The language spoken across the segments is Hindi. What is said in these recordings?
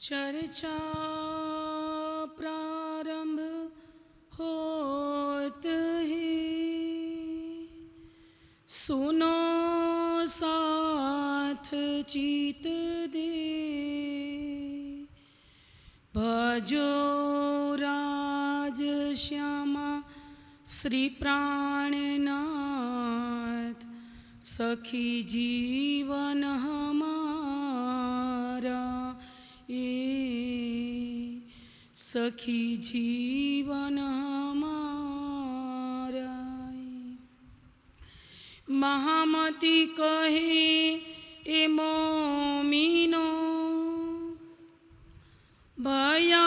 चर्चा प्रारंभ होत ही। सुनो साथ चीत दे। भजो राज श्यामा, श्री प्राणनाथ, सखी जीवन हमारा सखी जीवन। महामती कहे, ए मोमिनो, भया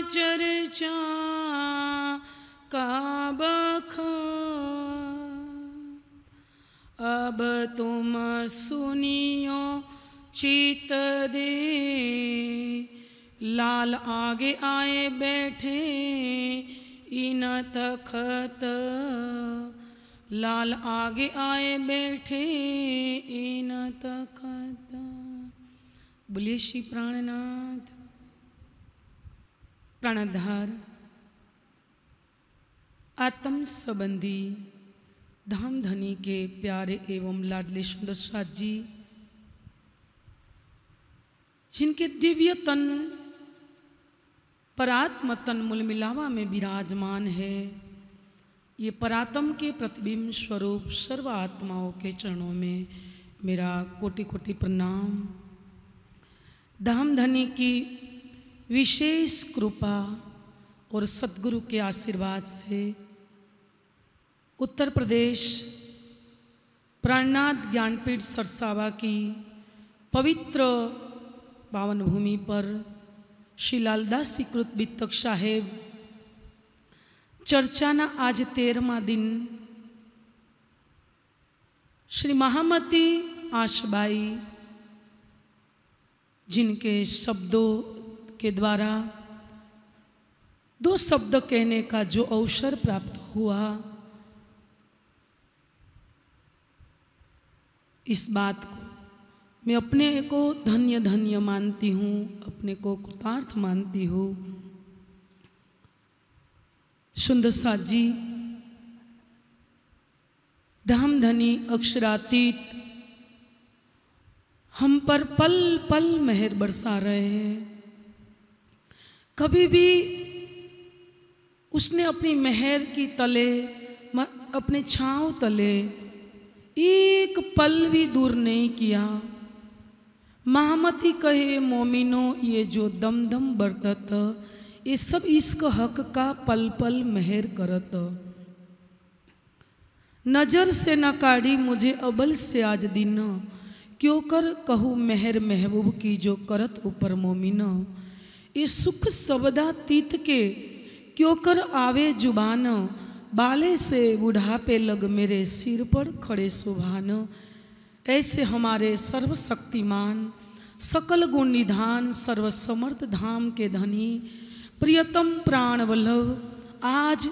चर्चा का बख अब तुम सुनियो चित दे लाल आगे आए बैठे, इन तखत। लाल आगे आए बैठे, इन तखत। बोलिए श्री प्राणनाथ। प्राणाधार। आत्म संबंधी धाम धनी के प्यारे एवं लाडले सुंदर साथ जी, जिनके दिव्य तन परात्म तन मूल मिलावा में विराजमान है। ये परात्म के प्रतिबिंब स्वरूप सर्व आत्माओं के चरणों में मेरा कोटि कोटि प्रणाम। धाम धनी की विशेष कृपा और सदगुरु के आशीर्वाद से उत्तर प्रदेश प्राणनाथ ज्ञानपीठ सरसावा की पवित्र पावन भूमि पर श्री लालदास कृत वित्तक साहेब। चर्चाना आज तेरहवा दिन। श्री महामती आशबाई, जिनके शब्दों के द्वारा, दो शब्द कहने का जो अवसर प्राप्त हुआ, इस बात को मैं अपने को धन्य धन्य मानती हूँ, अपने को कृतार्थ मानती हूँ। सुंदर साथ जी, धाम धनी अक्षरातीत, हम पर पल पल मेहर बरसा रहे हैं। कभी भी उसने अपनी मेहर की तले अपने छाँव तले, एक पल भी दूर नहीं किया। महामती कहे, मोमिनो, ये जो दम दम बरतत, ये सब इसक हक का पल पल मेहर करत। नज़र से न काढ़ी मुझे अबल से आज दिन। क्यों कर कहूँ मेहर महबूब की जो करत ऊपर मोमिन। ये सुख सबदा तीत के, क्यों कर आवे ज़ुबान। बाले से बुढ़ापे लग मेरे सिर पर खड़े सुभान। ऐसे हमारे सर्वशक्तिमान, सकल गुण निधान, सर्वसमर्थ धाम के धनी, प्रियतम प्राण वल्लभ, आज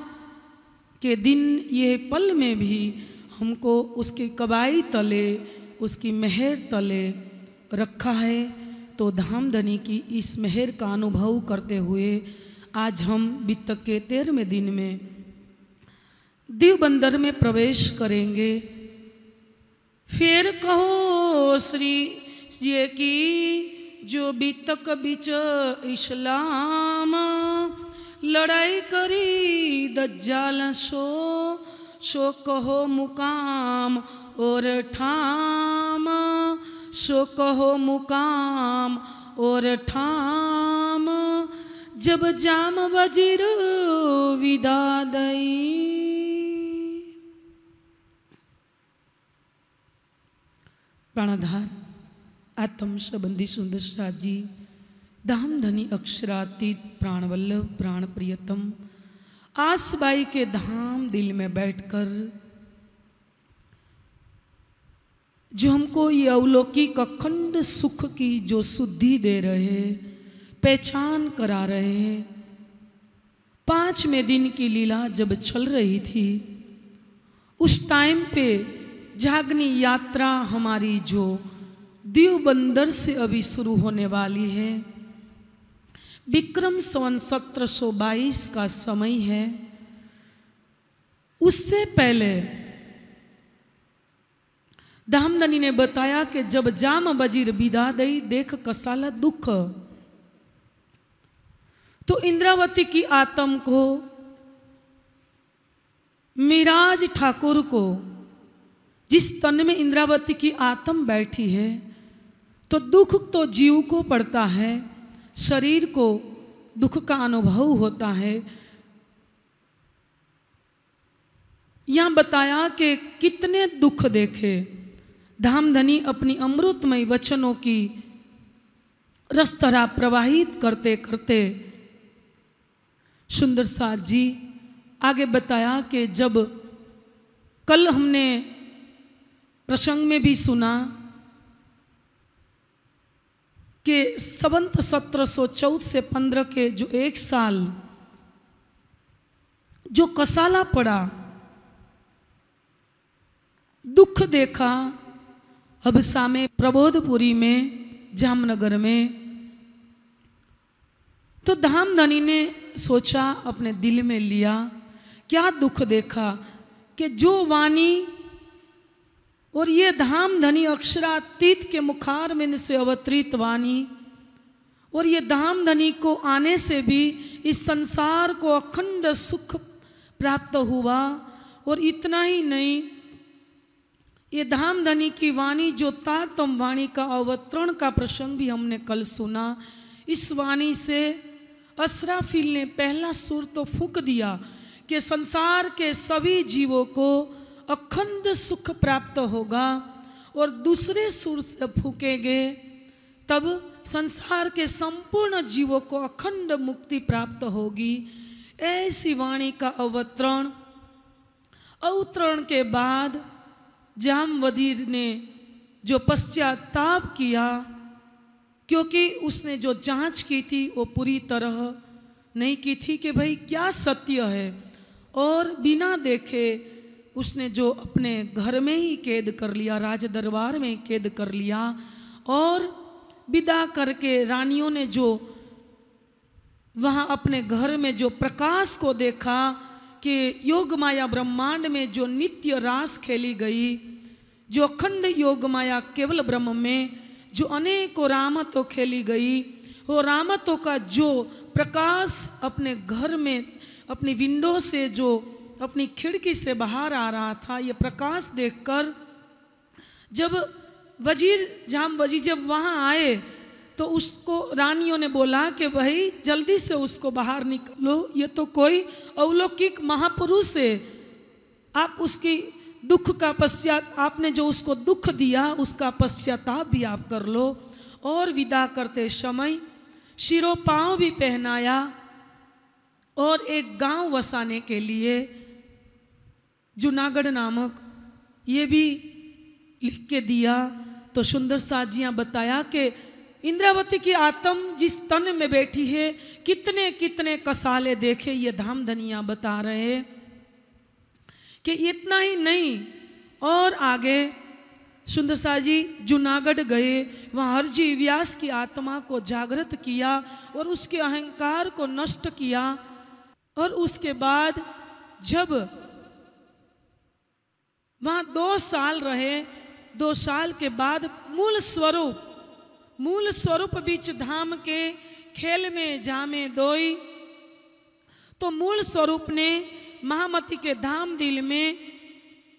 के दिन ये पल में भी हमको उसकी कबाई तले, उसकी मेहर तले रखा है। तो धाम धनी की इस मेहर का अनुभव करते हुए आज हम वित्त के तेरहवें दिन में दीव बंदर में प्रवेश करेंगे। फिर कहो श्री ये की, जो बीतक बिच इस्लाम, लड़ाई करी दज्जाल, सो सो कहो मुकाम और ठाम, सो कहो मुकाम और ठाम। जब जाम वज़ीर विदा दई। प्राणाधार आत्म संबंधी सुंदर साथ जी धाम धनी अक्षरातीत प्राणवल्लभ प्राण प्रियतम आसबाई के धाम दिल में बैठकर, जो हमको ये अवलौकिक अखंड सुख की जो शुद्धि दे रहे पहचान करा रहे हैं। पाँचवें दिन की लीला जब चल रही थी, उस टाइम पे जागनी यात्रा हमारी जो दीव बंदर से अभी शुरू होने वाली है। विक्रम सवन सत्रह सौ बाईस का समय है। उससे पहले दामदनी ने बताया कि जब जाम बजीर विदा दई, देख कसाला दुख। तो इंद्रावती की आत्म को, मिराज ठाकुर को जिस तन में इंद्रावती की आत्म बैठी है तो दुख तो जीव को पड़ता है, शरीर को दुख का अनुभव होता है। यहाँ बताया कि कितने दुख देखे। धामधनी अपनी अमृतमय वचनों की रस्तरा प्रवाहित करते करते सुंदर साथ जी आगे बताया कि जब कल हमने प्रसंग में भी सुना कि संवंत सत्रह सौ चौदह से पंद्रह के जो एक साल, जो कसाला पड़ा, दुख देखा अबसा में प्रबोधपुरी में, जामनगर में। तो धामधनी ने सोचा, अपने दिल में लिया, क्या दुख देखा कि जो वाणी और ये धाम धनी अक्षरातीत के मुखार में से अवतरित वाणी। और ये धाम धनी को आने से भी इस संसार को अखंड सुख प्राप्त हुआ। और इतना ही नहीं, ये धाम धनी की वाणी जो तारतम वाणी का अवतरण का प्रसंग भी हमने कल सुना। इस वाणी से असराफिल ने पहला सुर तो फूक दिया कि संसार के सभी जीवों को अखंड सुख प्राप्त होगा और दूसरे सुर से फूकेंगे, तब संसार के संपूर्ण जीवों को अखंड मुक्ति प्राप्त होगी। ऐसी वाणी का अवतरण अवतरण के बाद जामवदीर ने जो पश्चाताप किया, क्योंकि उसने जो जाँच की थी, वो पूरी तरह नहीं की थी कि भाई क्या सत्य है। और बिना देखे उसने जो अपने घर में ही कैद कर लिया राज दरबार में कैद कर लिया और विदा करके रानियों ने जो वहाँ अपने घर में जो प्रकाश को देखा कि योग माया ब्रह्मांड में जो नित्य रास खेली गई, जो अखंड योग माया केवल ब्रह्म में, जो अनेकों रामतों खेली गई, वो रामतों का जो प्रकाश अपने घर में, अपनी विंडो से जो अपनी खिड़की से बाहर आ रहा था, ये प्रकाश देखकर जब वज़ीर जाम वज़ीर जब वहाँ आए तो उसको रानियों ने बोला कि भाई, जल्दी से उसको बाहर निकलो, ये तो कोई अवलौकिक महापुरुष है। आप उसकी दुख का पश्चात, आपने जो उसको दुख दिया, उसका पश्चाताप भी आप कर लो। और विदा करते समय शिरो पाँव भी पहनाया और एक गाँव बसाने के लिए जूनागढ़ नामक, ये भी लिख के दिया तो सुंदर साजियाँ बताया कि इंद्रावती की आत्म जिस तन में बैठी है, कितने कितने कसाले देखे ये धाम धनिया बता रहे कि इतना ही नहीं, और आगे सुंदरसा जी जूनागढ़ गए, वहाँ हरजी व्यास की आत्मा को जागृत किया और उसके अहंकार को नष्ट किया, और उसके बाद जब वहाँ दो साल रहे। दो साल के बाद मूल स्वरूप मूल स्वरूप बीच धाम के खेल में जामे दोई। तो मूल स्वरूप ने महामती के धाम दिल में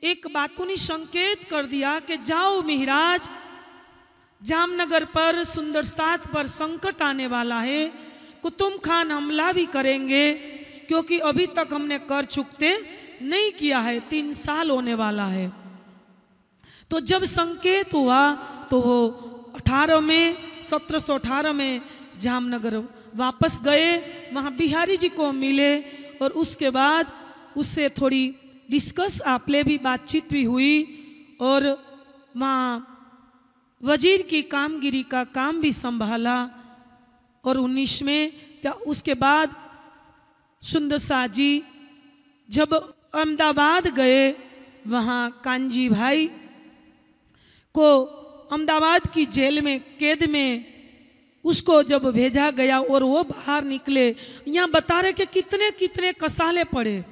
एक बातूनी संकेत कर दिया कि जाओ मिहराज, जामनगर पर सुंदर साथ पर संकट आने वाला है। कुतुम खान हमला भी करेंगे, क्योंकि अभी तक हमने कर चुकते नहीं किया है, तीन साल होने वाला है। तो जब संकेत हुआ तो वो अठारह में, सत्रह सौ अठारह में जामनगर वापस गए, वहाँ बिहारी जी को मिले और उसके बाद उससे थोड़ी डिस्कस आपले भी बातचीत भी हुई और वहाँ वज़ीर की कामगिरी का काम भी संभाला और उन्नीस में उसके बाद सुंदर शाह जी, जब अहमदाबाद गए, वहाँ कांजी भाई को अहमदाबाद की जेल में, कैद में उसको जब भेजा गया और वो बाहर निकले, यहाँ बता रहे कि कितने कितने कसाले पड़े।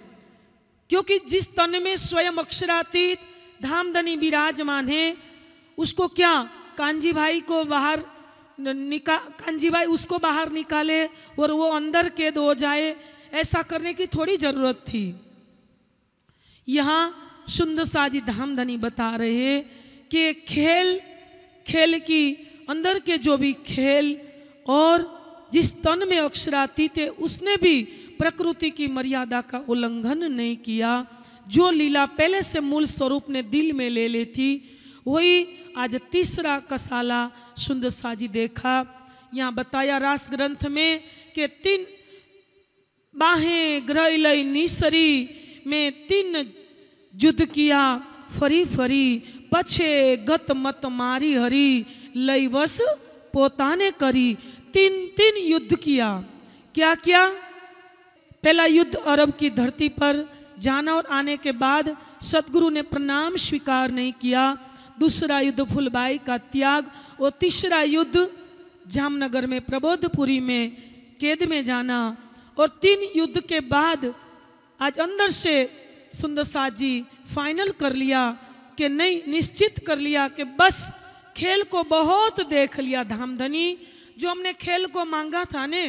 क्योंकि जिस तन में स्वयं अक्षरातीत धामधनी विराजमान है, उसको क्या कांजी भाई को बाहर निका कांजी भाई उसको बाहर निकाले और वो अंदर कैद हो जाए, ऐसा करने की थोड़ी ज़रूरत थी। यहाँ सुंदर साजी धामधनी बता रहे कि खेल खेल की अंदर के जो भी खेल और जिस तन में अक्षरातीत है, उसने भी प्रकृति की मर्यादा का उल्लंघन नहीं किया। जो लीला पहले से मूल स्वरूप ने दिल में ले ली थी, वही आज तीसरा कसाला सुंदर साजी देखा। यहाँ बताया रास ग्रंथ में कि तीन बाहें ग्रह निसरी में तीन युद्ध किया, फरी फरी, पछे गत मत मारी हरी लई वस पोताने करी, तीन तीन युद्ध किया। क्या किया पहला युद्ध अरब की धरती पर जाना और आने के बाद सदगुरु ने प्रणाम स्वीकार नहीं किया। दूसरा युद्ध फुलबाई का त्याग और तीसरा युद्ध जामनगर में, प्रबोधपुरी में, कैद में जाना। और तीन युद्ध के बाद आज अंदर से सुंदर साथ जी फाइनल कर लिया कि नहीं, निश्चित कर लिया कि बस खेल को बहुत देख लिया धामधनी, जो हमने खेल को मांगा था ने,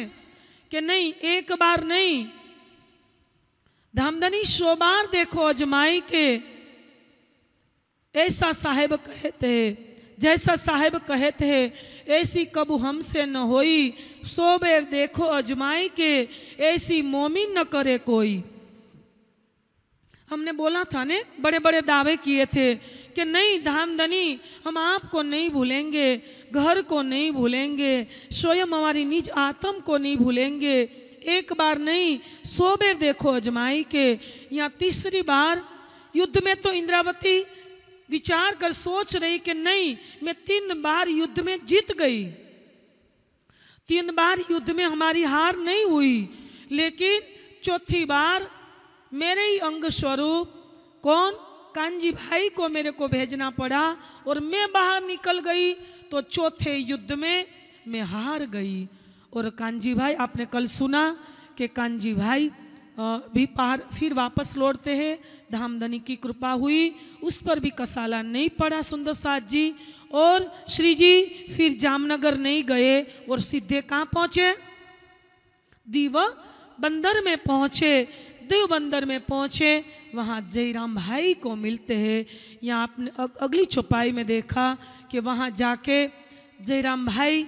कि नहीं, एक बार नहीं। धामधनी सो बार देखो अजमाई के। ऐसा साहेब कहते हैं जैसा साहेब कहते हैं ऐसी कबू हमसे न होई, सो बेर देखो अजमाई के, ऐसी मोमिन न करे कोई। हमने बोला था ने बड़े बड़े दावे किए थे कि नहीं, धामधनी, हम आपको नहीं भूलेंगे, घर को नहीं भूलेंगे, स्वयं हमारी निज आत्म को नहीं भूलेंगे। एक बार नहीं सौ बेर देखो अजमाई के, या तीसरी बार, युद्ध में तो इंद्रावती विचार कर सोच रही कि नहीं, मैं तीन बार युद्ध में जीत गई। तीन बार युद्ध में हमारी हार नहीं हुई, लेकिन चौथी बार मेरे ही अंग स्वरूप, कौन? कांजी भाई को मेरे को भेजना पड़ा और मैं बाहर निकल गई तो चौथे युद्ध में मैं हार गई। और कांजी भाई, आपने कल सुना कि कांजी भाई भी पार फिर वापस लौटते हैं, धामधनी की कृपा हुई, उस पर भी कसाला नहीं पड़ा सुंदर साथ जी। और श्री जी, फिर जामनगर नहीं गए और सीधे कहाँ पहुँचे? दीव बंदर में पहुँचे। देव बंदर में पहुँचे, वहाँ जयराम भाई को मिलते हैं। यहाँ आपने अगली चौपाई में देखा कि वहाँ जाके जयराम भाई,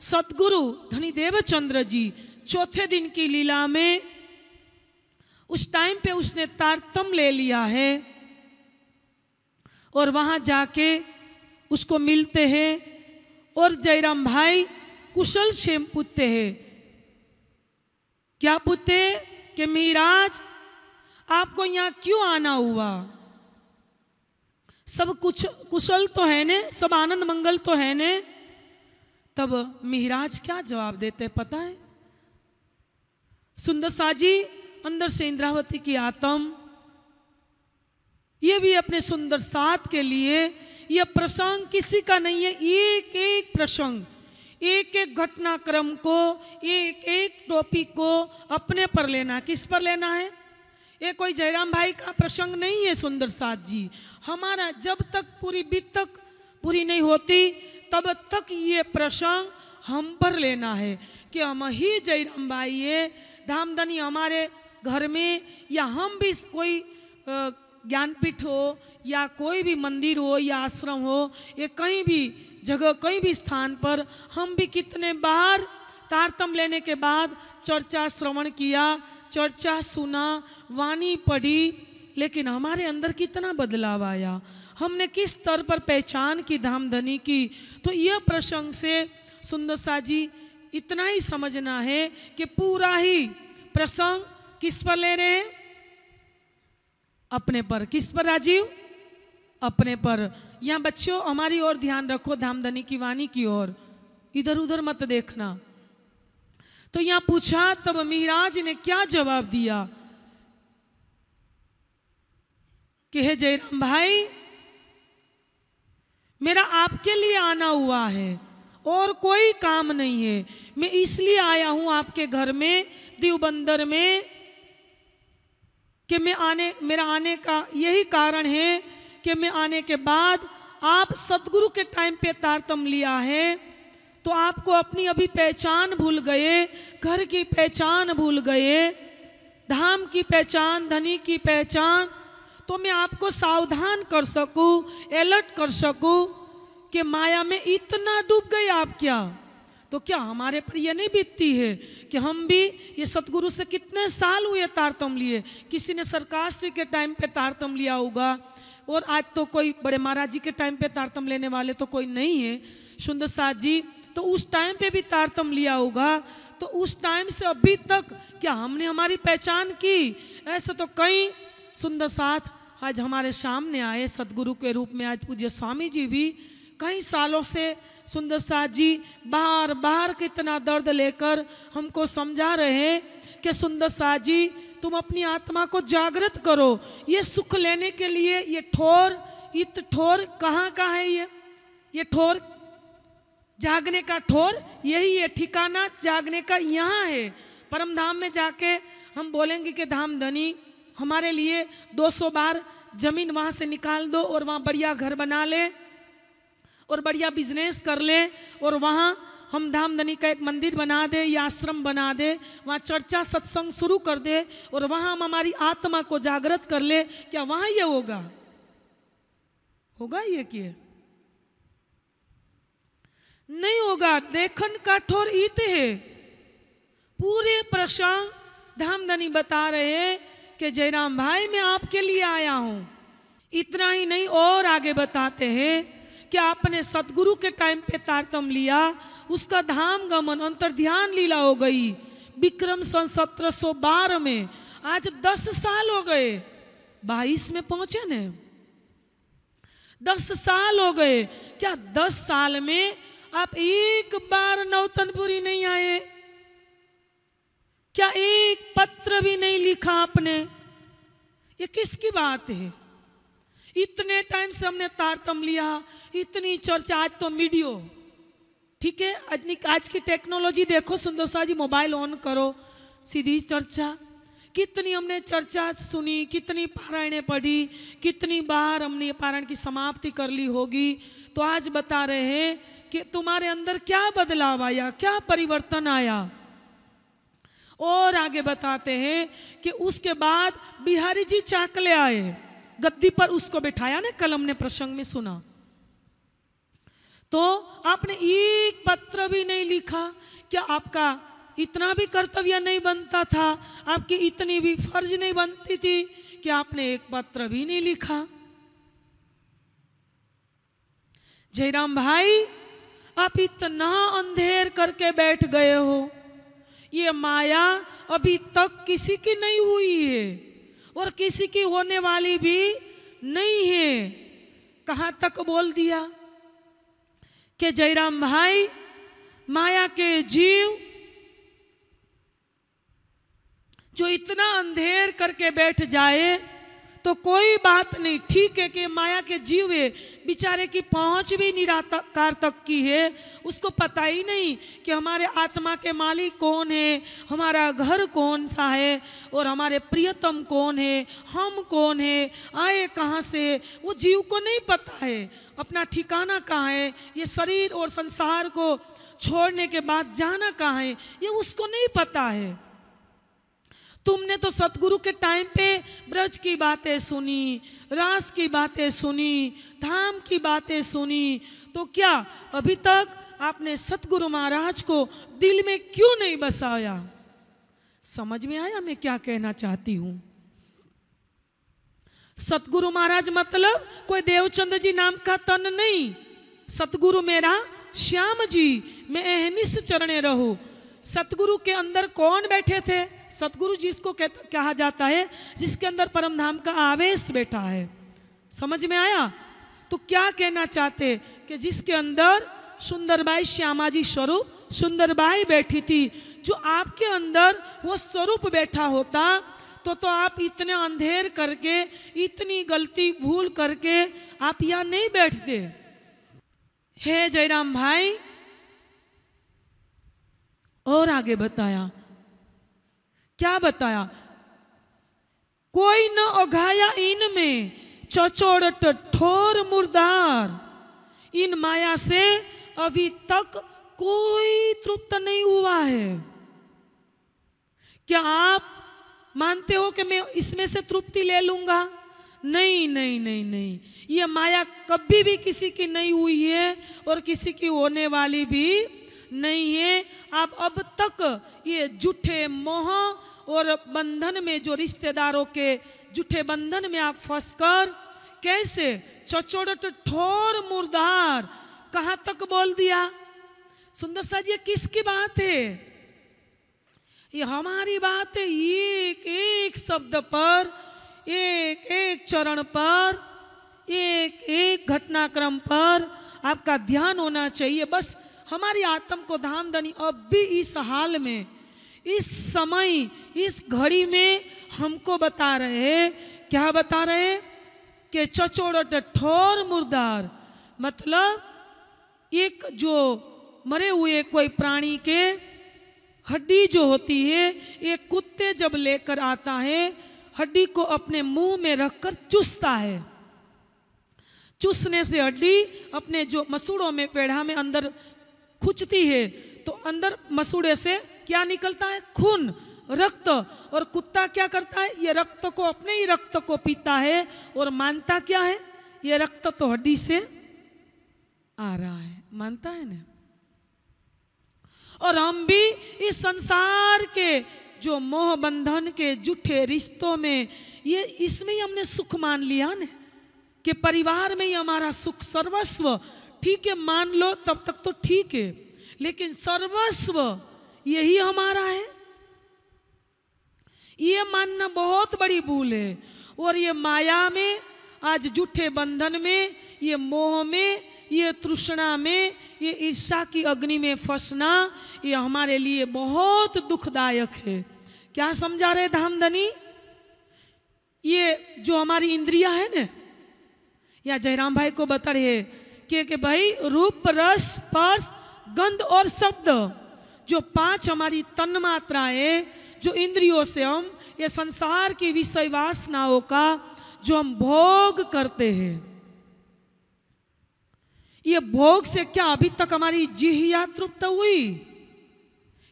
सतगुरु धनी देवचंद्र जी, चौथे दिन की लीला में उस टाइम पे उसने तारतम ले लिया है और वहाँ जाके उसको मिलते हैं और जयराम भाई कुशल शेम पूछते हैं। क्या पूछते कि मीराज, आपको यहाँ क्यों आना हुआ? सब कुछ कुशल तो है ने, सब आनंद मंगल तो है ने। तब मिहराज क्या जवाब देते पता है? सुंदर साजी, अंदर से इंद्रावती की आत्म। ये भी अपने सुंदर साथ के लिए यह प्रसंग किसी का नहीं है एक एक प्रसंग। एक एक घटनाक्रम को, एक एक टॉपिक को अपने पर लेना किस पर लेना है? ये कोई जयराम भाई का प्रसंग नहीं है, सुंदर साथ जी। हमारा जब तक पूरी बीत तक पूरी नहीं होती, तब तक ये प्रसंग हम पर लेना है कि हम ही जयराम भाई ये धामधनी हमारे घर में, या हम भी कोई ज्ञानपीठ हो, या कोई भी मंदिर हो, या आश्रम हो, या कहीं भी जगह कहीं भी स्थान पर हम भी कितने बार तारतम लेने के बाद चर्चा श्रवण किया, चर्चा सुना, वाणी पढ़ी, लेकिन हमारे अंदर कितना बदलाव आया। हमने किस स्तर पर पहचान की धामधनी की? तो यह प्रसंग से सुंदर सा जी, इतना ही समझना है कि पूरा ही प्रसंग किस पर ले रहे हैं? अपने पर। किस पर राजीव? अपने पर। यहाँ बच्चों हमारी ओर ध्यान रखो, धामधनी की वाणी की ओर। इधर उधर मत देखना। तो यहाँ पूछा, तब मिहराज ने क्या जवाब दिया? कि हे जयराम भाई, मेरा आपके लिए आना हुआ है, और कोई काम नहीं है। मैं इसलिए आया हूँ आपके घर में, दीवबंदर में, कि मैं आने, मेरा आने का यही कारण है कि मैं आने के बाद आप सदगुरु के टाइम पे तारतम लिया है तो आपको अपनी अभी पहचान भूल गए, घर की पहचान भूल गए, धाम की पहचान, धनी की पहचान तो मैं आपको सावधान कर सकूँ अलर्ट कर सकूँ कि माया में इतना डूब गए आप क्या? तो क्या हमारे पर यह नहीं बीतती है कि हम भी ये सतगुरु से कितने साल हुए तारतम लिए? किसी ने सरकार के टाइम पे तारतम लिया होगा और आज तो कोई बड़े महाराज जी के टाइम पे तारतम लेने वाले तो कोई नहीं है। सुंदर साथ जी तो उस टाइम पे भी तारतम लिया होगा। तो उस टाइम से अभी तक क्या हमने हमारी पहचान की? ऐसे तो कई। सुंदर साथ, आज हमारे सामने आए सदगुरु के रूप में, आज पूज्य स्वामी जी भी कई सालों से सुंदर साथ जी बाहर बाहर कितना दर्द लेकर हमको समझा रहे हैं कि सुंदर साथ जी तुम अपनी आत्मा को जागृत करो। ये सुख लेने के लिए ये ठोर, इत ठोर, कहाँ का है ये? ये ठोर, जागने का ठोर, यही है ठिकाना जागने का यहाँ है। परम धाम में जाके हम बोलेंगे कि धाम धनी, हमारे लिए 200 बार ज़मीन वहाँ से निकाल दो और वहाँ बढ़िया घर बना ले और बढ़िया बिज़नेस कर ले और वहाँ हम धामधनी का एक मंदिर बना दे, या आश्रम बना दे, वहाँ चर्चा सत्संग शुरू कर दे और वहाँ हम हमारी आत्मा को जागृत कर ले, क्या वहाँ ये होगा? होगा ये कि? नहीं होगा। देखन का ठोर ईत है। पूरे प्रसंग धामधनी बता रहे हैं कि जयराम भाई, मैं आपके लिए आया हूँ। इतना ही नहीं, और आगे बताते हैं। कि आपने सतगुरु के टाइम पे तारतम लिया? उसका धाम गमन अंतर ध्यान लीला हो गई। विक्रम सन सत्रह सौ बारह में। आज दस साल हो गए। बाईस में पहुँचे ने। दस साल हो गए। क्या दस साल में आप एक बार नौतनपुरी नहीं आए? क्या एक पत्र भी नहीं लिखा आपने? ये किसकी बात है? इतने टाइम से हमने तारतम लिया, इतनी चर्चा, आज तो मीडियो। ठीक है? आज की टेक्नोलॉजी देखो, सुंदर शाह जी, मोबाइल ऑन करो, सीधी चर्चा। कितनी हमने चर्चा सुनी, कितनी पारायणें पढ़ी, कितनी बार हमने पारायण की समाप्ति कर ली होगी। तो आज बता रहे हैं कि तुम्हारे अंदर क्या बदलाव आया, क्या परिवर्तन आया? और आगे बताते हैं कि उसके बाद बिहारी जी चाकले आए। गद्दी पर उसको बिठाया ना, कलम ने प्रसंग में सुना। तो आपने एक पत्र भी नहीं लिखा क्या आपका इतना भी कर्तव्य नहीं बनता था, आपकी इतनी भी फ़र्ज़ नहीं बनती थी कि आपने एक पत्र भी नहीं लिखा। जयराम भाई, आप इतना अंधेर करके बैठ गए हो। ये माया अभी तक किसी की नहीं हुई है। और किसी की होने वाली भी नहीं है। कहाँ तक बोल दिया? कि जयराम भाई, माया के जीव, जो इतना अंधेर करके बैठ जाए तो कोई बात नहीं। ठीक है कि माया के जीव है, बेचारे की पहुँच भी निराकार तक की है। उसको पता ही नहीं कि हमारे आत्मा के मालिक कौन है, हमारा घर कौन सा है, और हमारे प्रियतम कौन है, हम कौन है, आए कहाँ से, वो जीव को नहीं पता है। अपना ठिकाना कहाँ है, ये शरीर और संसार को छोड़ने के बाद जाना कहाँ है, ये उसको नहीं पता है। तुमने तो सतगुरु के टाइम पे ब्रज की बातें सुनी, रास की बातें सुनी, धाम की बातें सुनी। तो क्या अभी तक आपने सतगुरु महाराज को दिल में क्यों नहीं बसाया? समझ में आया मैं क्या कहना चाहती हूँ? सतगुरु महाराज मतलब कोई देवचंद जी नाम का तन नहीं। सतगुरु मेरा श्याम जी, मैं एहनिस चरणे रहूँ। सतगुरु के अंदर कौन बैठे थे? सतगुरु जिसको कहा जाता है, जिसके अंदर परम धाम का आवेश बैठा है। समझ में आया? तो क्या कहना चाहते कि जिसके अंदर सुंदरबाई श्यामा जी स्वरूप, सुंदरबाई बैठी थी, जो आपके अंदर वो स्वरूप बैठा होता तो तो आप इतने अंधेर करके, इतनी गलती भूल करके आप यहाँ नहीं बैठते। हे जयराम भाई, और आगे बताया क्या बताया? कोई न ओघाया इनमें चचोड़ट ठोर मुर्दार। इन माया से अभी तक कोई तृप्त नहीं हुआ है। क्या आप मानते हो कि मैं इसमें से तृप्ति ले लूँगा? नहीं नहीं नहीं नहीं। ये माया कभी भी किसी की नहीं हुई है और किसी की होने वाली भी नहीं है। आप अब तक ये जूठे मोह और बंधन में जो रिश्तेदारों के जूठे बंधन में आप फंस कर कैसे चचोड़ट ठोर मुर्दार कहाँ तक बोल दिया? सुंदर सा जी किसकी बात है? ये हमारी बात है एक एक शब्द पर, एक एक चरण पर, एक एक घटनाक्रम पर आपका ध्यान होना चाहिए। बस हमारी आत्म को धाम धनी अब भी इस हाल में इस समय, इस घड़ी में हमको बता रहे हैं, क्या बता रहे हैं? कि चचोड़ट ठोर मुर्दार मतलब एक जो मरे हुए कोई प्राणी के हड्डी जो होती है, एक कुत्ते जब लेकर आता है, हड्डी को अपने मुँह में रखकर चुसता है। चूसने से हड्डी अपने जो मसूड़ों में, पेढ़ा में अंदर खुचती है तो अंदर मसूड़े से क्या निकलता है? खून, रक्त। और कुत्ता क्या करता है? ये रक्त को अपने ही रक्त को पीता है। और मानता क्या है? ये रक्त तो हड्डी से आ रहा है। मानता है ना? और हम भी इस संसार के जो मोह बंधन के जूठे रिश्तों में, ये इसमें ही हमने सुख मान लिया ना? कि परिवार में ही हमारा सुख सर्वस्व, ठीक है, मान लो, तब तक तो ठीक है। लेकिन सर्वस्व यही हमारा है। ये मानना बहुत बड़ी भूल है। और ये माया में आज जूठे बंधन में ये मोह में ये तृष्णा में ये ईर्षा की अग्नि में फंसना ये हमारे लिए बहुत दुखदायक है। क्या समझा रहे धामधनी? ये जो हमारी इंद्रिया है ना या जयराम भाई को बता रहे कि, कि भाई रूप रस स्पर्श गंध और शब्द जो पाँच हमारी तन मात्राएँ जो इंद्रियों से हम, ये संसार की विषय वासनाओं का जो हम भोग करते हैं। ये भोग से क्या अभी तक हमारी जिहिया तृप्त हुई?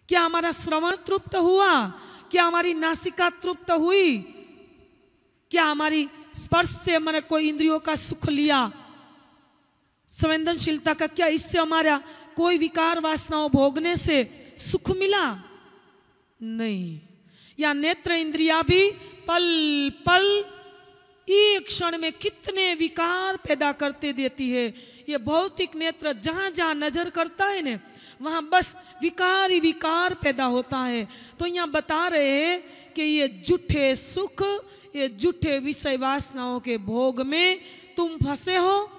क्या हमारा श्रवण तृप्त हुआ? क्या हमारी नासिका तृप्त हुई? क्या हमारी स्पर्श से मैंने कोई इंद्रियों का सुख लिया? संवेदनशीलता का क्या इससे हमारा कोई विकार वासनाओं भोगने से सुख मिला नहीं। या नेत्र इंद्रिया भी पल पल, एक क्षण में कितने विकार पैदा करते देती है। ये भौतिक नेत्र जहाँ जहाँ नज़र करता है ना, वहाँ बस विकार ही विकार पैदा होता है। तो यहाँ बता रहे हैं कि ये जुठे सुख, ये जुठे विषय वासनाओं के भोग में तुम फंसे हो।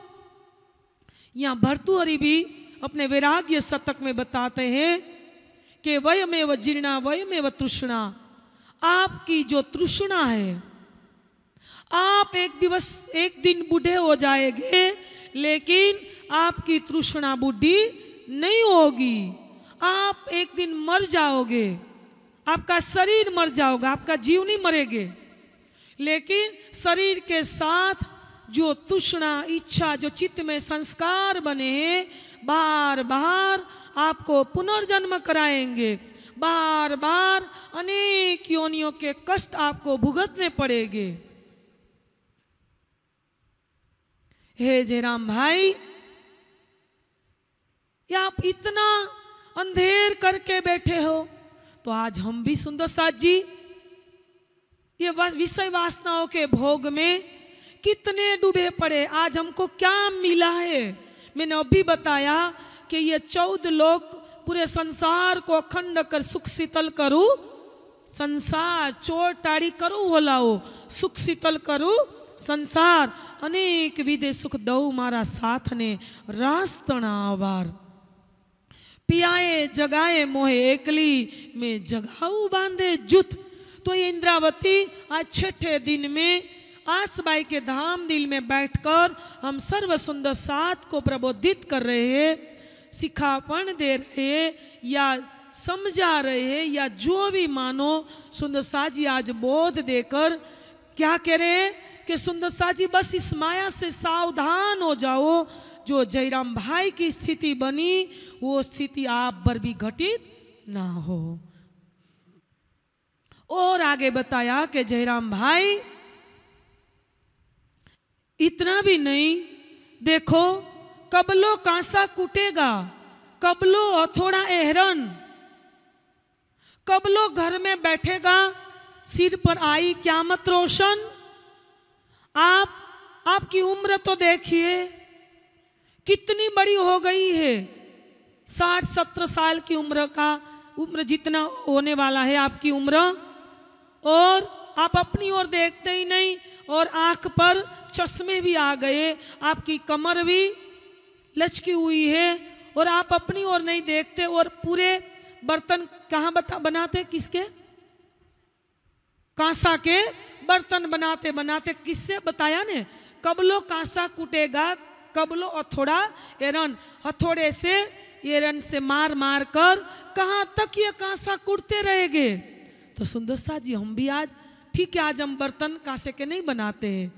यहाँ भरतुहरी भी अपने वैराग्य शतक में बताते हैं कि वयमेव जीर्णा, वयमेव तृष्णा। आपकी जो तृष्णा है, आप एक दिवस, एक दिन बूढ़े हो जाएँगे, लेकिन आपकी तृष्णा बुढ़ी नहीं होगी। आप एक दिन मर जाओगे, आपका शरीर मर जाओगा, आपका जीव नहीं मरेगे। लेकिन शरीर के साथ जो तृष्णा, इच्छा, जो चित्त में संस्कार बने बार बार आपको पुनर्जन्म कराएँगे। बार बार अनेक योनियों के कष्ट आपको भुगतने पड़ेंगे। हे जयराम भाई, या आप इतना अंधेर करके बैठे हो तो आज हम भी सुंदर साथ जी। ये विषय वासनाओं के भोग में कितने डूबे पड़े, आज हमको क्या मिला है? मैंने अभी बताया कि ये चौदह लोग पूरे संसार को अखंड कर सुख शीतल करू, संसार चोर टाड़ी करू हो सुख शीतल करू, संसार अनेक विदे सुख दऊ मारा साथ ने रास्तणा आवार पियाए, जगाए, मोहे एकली, में जगाऊ बांधे जुत। तो ये इंद्रावती आज छठे दिन में आसबाई के धाम दिल में बैठकर हम सर्व सुंदर सात को प्रबोधित कर रहे हैं, सिखापन दे रहे हैं, या समझा रहे हैं, या जो भी मानो, सुंदर सा जी आज बोध देकर क्या कह रहे हैं कि सुंदर सा जी बस इस माया से सावधान हो जाओ। जो जयराम भाई की स्थिति बनी, वो स्थिति आप पर भी घटित ना हो। और आगे बताया कि जयराम भाई इतना भी नहीं। देखो, कबलो कांसा कूटेगा, कबलो हथौड़ा एहरन। कबलो घर में बैठेगा, सिर पर आई क्यामत रोशन। आप, आपकी उम्र तो देखिए, कितनी बड़ी हो गई है। साठ, सत्तर साल की उम्र का, उम्र जितना होने वाला है आपकी उम्र। और आप अपनी ओर देखते ही नहीं, और आँख पर चश्मे भी आ गए, आपकी कमर भी लचकी हुई है और आप अपनी ओर नहीं देखते और पूरे बर्तन कहाँ बता, बनाते, किसके? कांसा के बर्तन बनाते बनाते, किससे? बताया ने? कबलो कांसा कुटेगा कबलो हथौड़ा एरन हथौड़े से एरन से मार मार कर, कहाँ तक ये कांसा कुटते रहेंगे? तो सुंदर सा जी, हम भी आज, ठीक है, आज हम बर्तन कांसे के नहीं बनाते हैं।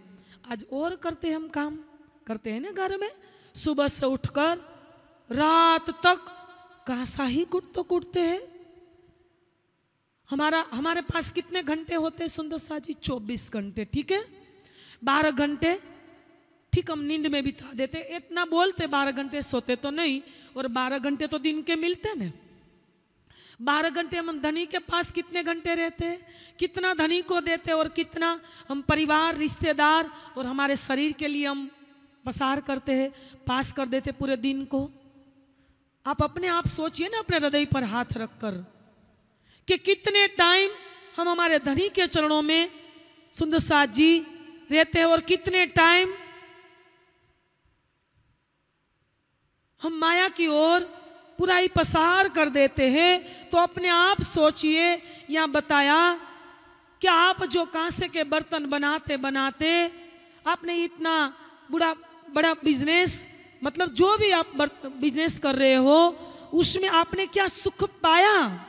आज और करते हम काम। करते हैं ना घर में? सुबह से उठकर रात तक कांसा ही कुट तो कुटते हैं। हमारा, हमारे पास कितने घंटे होते हैं सुंदर सा जी? चौबीस घंटे, ठीक है? बारह घंटे, ठीक, हम नींद में बिता देते। इतना बोलते बारह घंटे सोते तो नहीं, और बारह घंटे तो दिन के मिलते ना। बारह घंटे हम धनी के पास कितने घंटे रहते हैं? कितना धनी को देते और कितना हम परिवार, रिश्तेदार और हमारे शरीर के लिए हम पसार करते हैं, पास कर देते पूरे दिन को। आप अपने आप सोचिए ना अपने हृदय पर हाथ रखकर कि कितने टाइम हम हमारे धनी के चरणों में सुंदर साथ जी रहते हैं और कितने टाइम हम माया की ओर ही पसार कर देते हैं तो अपने आप सोचिए या बताया कि आप जो कांसे के बर्तन बनाते बनाते, आपने इतना बुरा, बड़ा बिज़नेस मतलब जो भी आप बिज़नेस कर रहे हो, उसमें आपने क्या सुख पाया?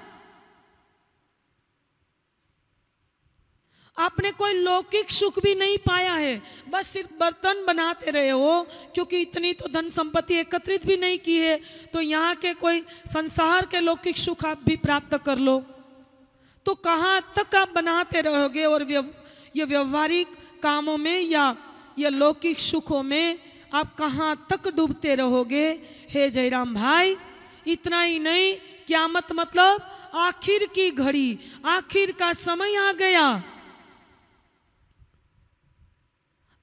आपने कोई लौकिक सुख भी नहीं पाया है। बस सिर्फ़ बर्तन बनाते रहे हो क्योंकि इतनी तो धन संपत्ति एकत्रित भी नहीं की है। तो यहाँ के कोई संसार के लौकिक सुख आप भी प्राप्त कर लो। तो कहाँ तक आप बनाते रहोगे और व्यव, ये व्यवहारिक कामों में या ये लौकिक सुखों में आप कहाँ तक डूबते रहोगे? हे जयराम भाई इतना ही नहीं क्या मत मतलब? आखिर की घड़ी आखिर का समय आ गया।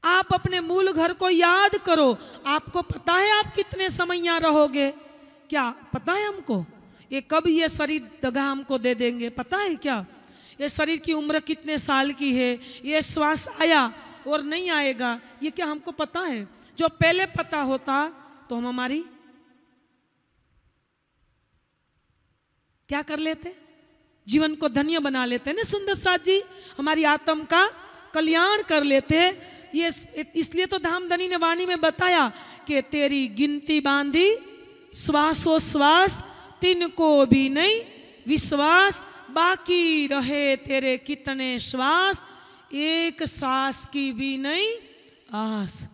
आप अपने मूल घर को याद करो। आपको पता है आप कितने समय यहाँ रहोगे? क्या पता है हमको? ये कब ये शरीर दगा हमको दे देंगे? पता है क्या? ये शरीर की उम्र कितने साल की है? ये श्वास आया और नहीं आएगा? ये क्या हमको पता है? जो पहले पता होता तो हम हमारी क्या कर लेते? जीवन को धन्य बना लेते ना सुंदर साथ जी? हमारी आत्म का कल्याण कर लेते ये इसलिए तो धामधनी ने वाणी में बताया कि तेरी गिनती बांधी श्वासो श्वास तीन को भी नहीं, विश्वास बाकी रहे तेरे कितने श्वास, एक सांस की भी नहीं, आस।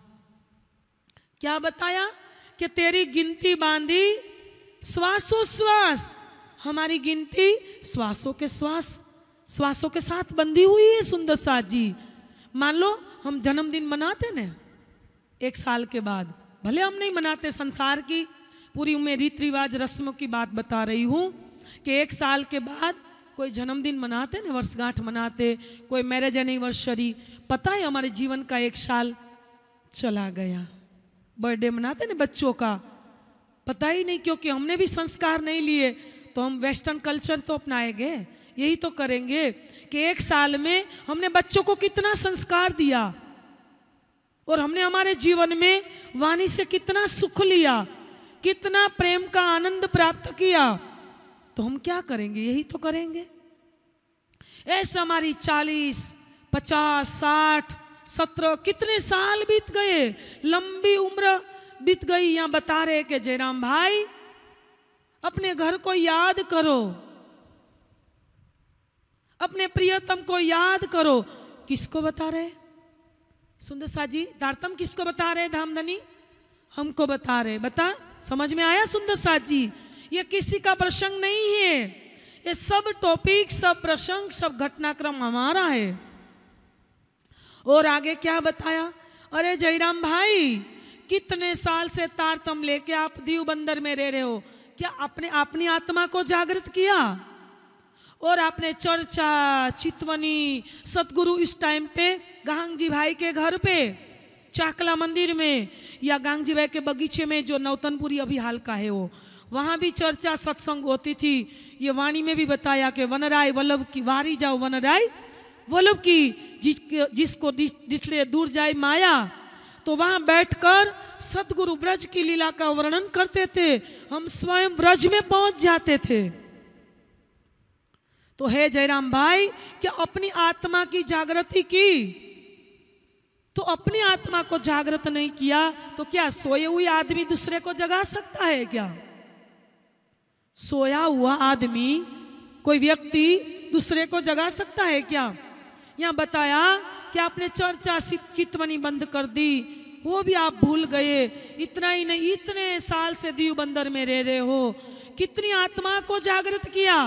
क्या बताया कि तेरी गिनती बांधी श्वासो श्वास हमारी गिनती श्वासों के श्वास, श्वासों के साथ बंधी हुई है, सुंदर साथ जी। मान लो, हम जन्मदिन मनाते ना, एक साल के बाद। भले हम नहीं मनाते संसार की, पूरी मैं रीति रिवाज रस्मों की बात बता रही हूँ कि एक साल के बाद कोई जन्मदिन मनाते ना, वर्षगांठ मनाते, कोई मैरिज एनिवर्सरी पता है हमारे जीवन का एक साल चला गया। बर्थडे मनाते ना बच्चों का। पता ही नहीं, क्योंकि हमने भी संस्कार नहीं लिए तो हम वेस्टर्न कल्चर तो अपनाएँगे यही तो करेंगे कि एक साल में हमने बच्चों को कितना संस्कार दिया और हमने हमारे जीवन में वाणी से कितना सुख लिया, कितना प्रेम का आनंद प्राप्त किया। तो हम क्या करेंगे? यही तो करेंगे। ऐसे हमारी चालीस, पचास, साठ, सत्रह, कितने साल बीत गए? लंबी उम्र बीत गई। यहाँ बता रहे कि जयराम भाई, अपने घर को याद करो। अपने प्रियतम को याद करो। किसको बता रहे? सुंदर सा जी दारतम किसको बता रहे, धामधनी? हमको बता रहे। बता, समझ में आया सुंदर सा जी? ये किसी का प्रसंग नहीं है। ये सब टॉपिक सब प्रसंग, सब घटनाक्रम हमारा है। और आगे क्या बताया? अरे जयराम भाई, कितने साल से तारतम लेके आप दीव बंदर में रह रहे हो? क्या आपने अपनी आत्मा को जागृत किया? और आपने चर्चा चितवनी सतगुरु इस टाइम पे गांग जी भाई के घर पे, चाकला मंदिर में, या गांग जी भाई के बगीचे में जो नौतनपुरी अभी हाल का है वो। वहाँ भी चर्चा सत्संग होती थी। ये वाणी में भी बताया कि वनराय वल्लभ की वारी जाओ वनराय वल्लभ की, जिस जिसको जिसले दूर जाए माया। तो वहाँ बैठकर सतगुरु व्रज की लीला का वर्णन करते थे। हम स्वयं व्रज में पहुँच जाते थे। तो हे जयराम भाई, क्या अपनी आत्मा की जागृति की? तो अपनी आत्मा को जागृत नहीं किया तो क्या सोए हुए आदमी दूसरे को जगा सकता है क्या? सोया हुआ आदमी, कोई व्यक्ति दूसरे को जगा सकता है क्या? यहाँ बताया कि आपने चर्चा चितवनी बंद कर दी। वो भी आप भूल गए। इतना ही नहीं, इतने साल से दीव बंदर में रह रहे हो। कितनी आत्मा को जागृत किया?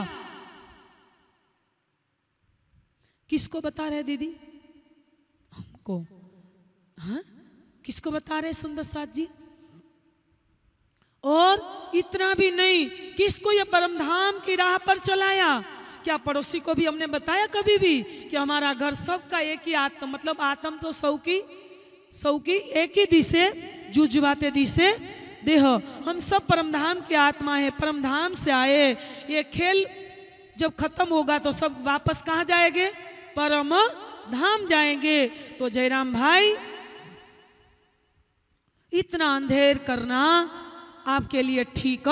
किसको बता रहे दीदी? हमको। हाँ? किसको बता रहे सुंदर साथ जी? और इतना भी नहीं, किसको ये परमधाम की राह पर चलाया? क्या पड़ोसी को भी हमने बताया कभी भी कि हमारा घर सबका एक ही आत्म मतलब आत्म तो सौ की सौ की एक ही दिशे जुजवाते दिशे, देह। हम सब परमधाम की आत्मा है, परमधाम से आए। ये खेल जब खत्म होगा तो सब वापस कहाँ जाएँगे? परम धाम जाएँगे। तो जयराम भाई, इतना अंधेर करना आपके लिए ठीक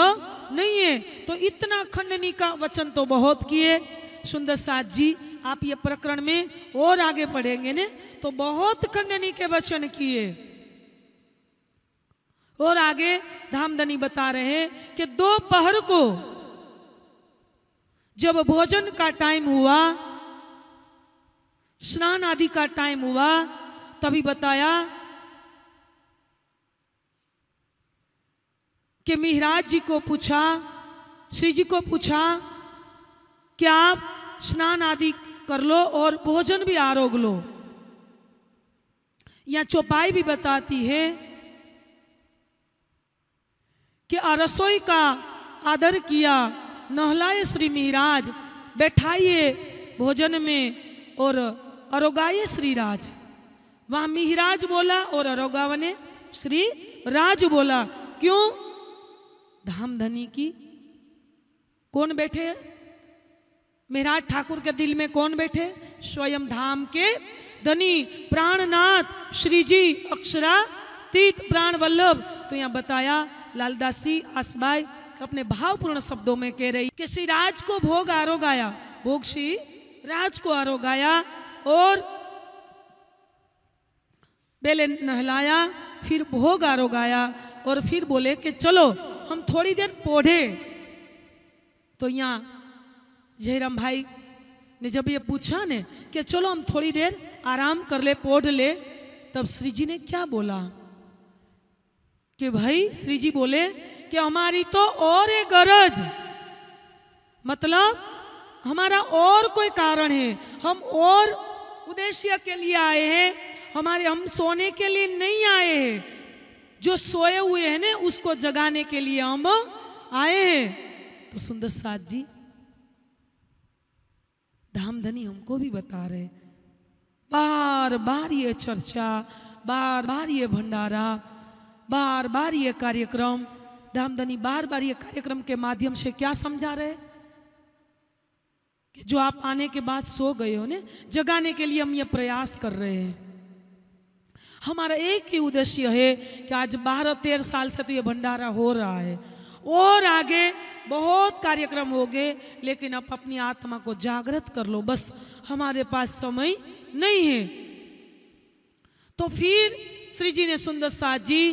नहीं है। तो इतना खंडनी का वचन तो बहुत किए। सुंदर साथ जी, आप ये प्रकरण में और आगे पढ़ेंगे ने तो बहुत खंडनी के वचन किए। और आगे धामधनी बता रहे हैं कि दोपहर को जब भोजन का टाइम हुआ स्नान आदि का टाइम हुआ, तभी बताया कि मिहराज जी को पूछा, श्री जी को पूछा कि आप स्नान आदि कर लो और भोजन भी आरोग लो? या चौपाई भी बताती है कि रसोई का आदर किया, नहलाए श्री मिहराज, बैठाइए भोजन में और अरोगाए श्री राज वहाँ मिहराज बोला और अरोगाव ने श्री राज बोला, क्यों? धाम धनी की? कौन बैठे? मेहराज ठाकुर के दिल में कौन बैठे? स्वयं धाम के धनी प्राणनाथ श्री जी अक्षरा तीत प्राण वल्लभ तो यहाँ बताया, लालदासी आसबाई अपने भावपूर्ण शब्दों में कह रही कि श्री राज को भोग आरोगाया, भोग श्री राज को आरोगाया और पहले नहलाया, फिर भोग आरोगाया और फिर बोले कि चलो, हम थोड़ी देर पौधे। तो यहाँ जयराम भाई ने जब ये पूछा ने कि चलो हम थोड़ी देर आराम कर ले, पौध ले, तब श्री जी ने क्या बोला? कि भाई श्री जी बोले कि हमारी तो और एक गरज। मतलब हमारा और कोई कारण है, हम और उद्देश्य के लिए आए हैं, हमारे हम सोने के लिए नहीं आए हैं। जो सोए हुए हैं ना, उसको जगाने के लिए हम आए हैं। तो सुंदर साथ जी, धामधनी हमको भी बता रहे बार बार ये चर्चा बार बार ये भंडारा बार बार ये कार्यक्रम, धामधनी बार बार ये कार्यक्रम के माध्यम से क्या समझा रहे कि जो आप आने के बाद सो गए हो ने, जगाने के लिए हम ये प्रयास कर रहे हैं। हमारा एक ही उद्देश्य है कि आज बारह तेरह साल से तो ये भंडारा हो रहा है। और आगे बहुत कार्यक्रम हो गए लेकिन आप अपनी आत्मा को जागृत कर लो। बस हमारे पास समय नहीं है। तो फिर श्री जी ने सुंदर साथ जी,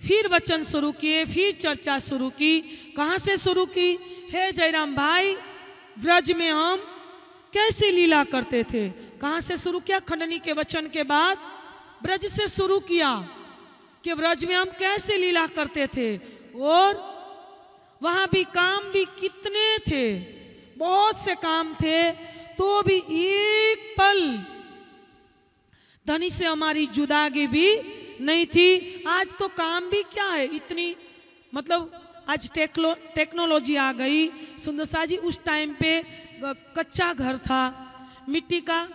फिर वचन शुरू किए, फिर चर्चा शुरू की। कहाँ से शुरू की? हे जयराम भाई ब्रज में हम कैसे लीला करते थे? कहाँ से शुरू किया खंडनी के वचन के बाद? ब्रज से शुरू किया कि ब्रज में हम कैसे लीला करते थे? और वहाँ भी काम भी कितने थे? बहुत से काम थे तो भी एक पल धनी से हमारी जुदागी भी नहीं थी। आज तो काम भी क्या है? इतनी मतलब आज टेक्लो, टेक्नोलॉजी आ गई। सुंदरसा जी, उस टाइम पे कच्चा घर था। मिट्टी का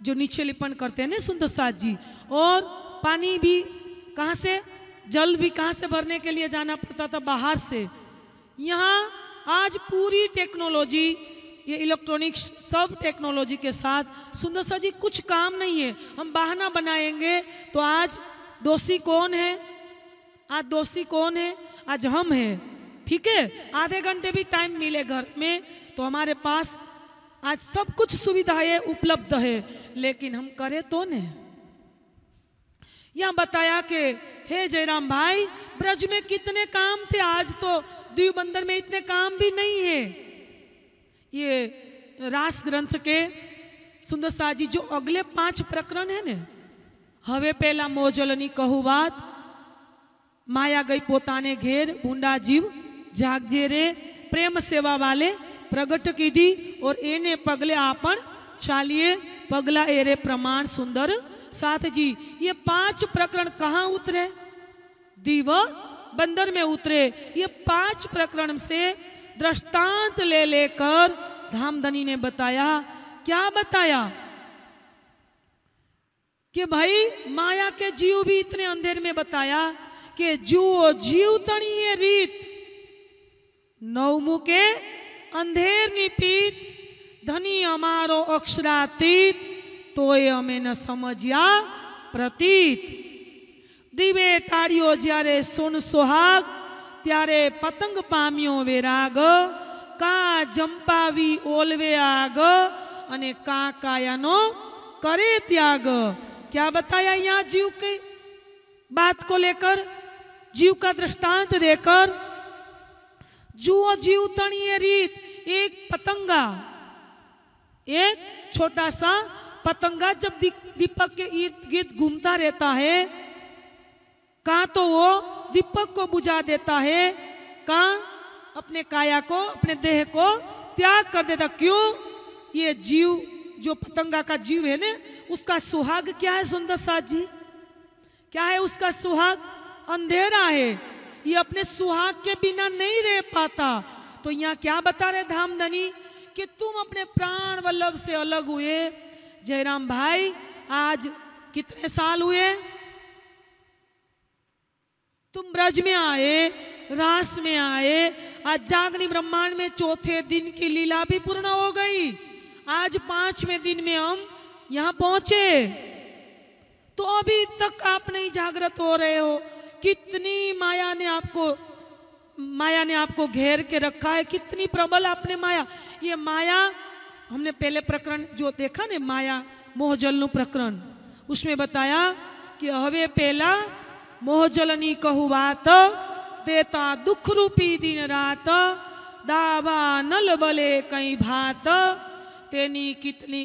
जो नीचे लिपन करते हैं ना सुंदरसा जी, और पानी भी कहाँ से, जल भी कहाँ से भरने के लिए जाना पड़ता था बाहर से। यहाँ आज पूरी टेक्नोलॉजी, ये इलेक्ट्रॉनिक्स सब टेक्नोलॉजी के साथ, सुंदर सा जी, कुछ काम नहीं है। हम बहाना बनाएँगे तो आज दोषी कौन है? आज दोषी कौन है? आज हम हैं, ठीक है? आधे घंटे भी टाइम मिले घर में तो हमारे पास आज सब कुछ सुविधाएँ उपलब्ध है, लेकिन हम करें तो नहीं? यह बताया कि, हे जयराम भाई, ब्रज में कितने काम थे आज तो दीव बंदर में इतने काम भी नहीं है। ये रास ग्रंथ के सुंदर साहजी जो अगले पाँच प्रकरण है ने, हवे पहला मोजलनी कहू बात માયા ગઈ પોતાને ઘેર ઊંડા જીવ જાગજે રે પ્રેમ સેવા વાલે પ્રગટ કીધી और એને પગલે આપણ ચાલીએ પગલા એરે પ્રમાણ સુંદર साथ जी ये पांच प्रकरण कहाँ उतरे दीव बंदर में उतरे ये पांच प्रकरण से दृष्टांत ले लेकर धामधनी ने बताया क्या बताया कि भाई माया के जीव भी इतने अंधेर में बताया कि जो जीव तणी ये रीत नवमु के अंधेर निपीत धनी અમારો અક્ષરાતીત તોય અમે ન સમજ્યા પ્રતીત દીવે ટાળ્યો જ્યારે સોન સોહાગ ત્યારે પતંગ પામ્યો વેરાગ કા જંપાવી ઓલવે આગ અને કા કાયાનો करे त्याग क्या बताया यहाँ जीव के बात को लेकर जीव का दृष्टांत देकर, जुओ जीव तणीय रीत, एक पतंगा, एक छोटा सा पतंगा जब दीपक के इर्द गिर्द घूमता रहता है, कहाँ तो वो दीपक को बुझा देता है, कहाँ अपने काया को, अपने देह को त्याग कर देता। क्यों? ये जीव, जो पतंगा का जीव है ना, उसका सुहाग क्या है सुंदर साथ जी? क्या है उसका सुहाग? अंधेरा है। ये अपने सुहाग के बिना नहीं रह पाता। तो यहाँ क्या बता रहे धामधनी? कि तुम अपने प्राण वल्लभ से अलग हुए। जयराम भाई, आज कितने साल हुए? तुम ब्रज में आए, रास में आए। आज जागनी ब्रह्मांड में चौथे दिन की लीला भी पूर्ण हो गई। आज पाँचवें दिन में हम यहाँ पहुँचे। तो अभी तक आप नहीं जागृत हो रहे हो। कितनी माया ने आपको, माया ने आपको घेर के रखा है? कितनी प्रबल आपने माया। ये माया, हमने पहले प्रकरण जो देखा ने, माया मोहजलनु प्रकरण, उसमें बताया कि हवे पहला मोहजलनी कहू बात, देता दुख रूपी दिन रात, दावा नल बले कई भात, तेनी कितनी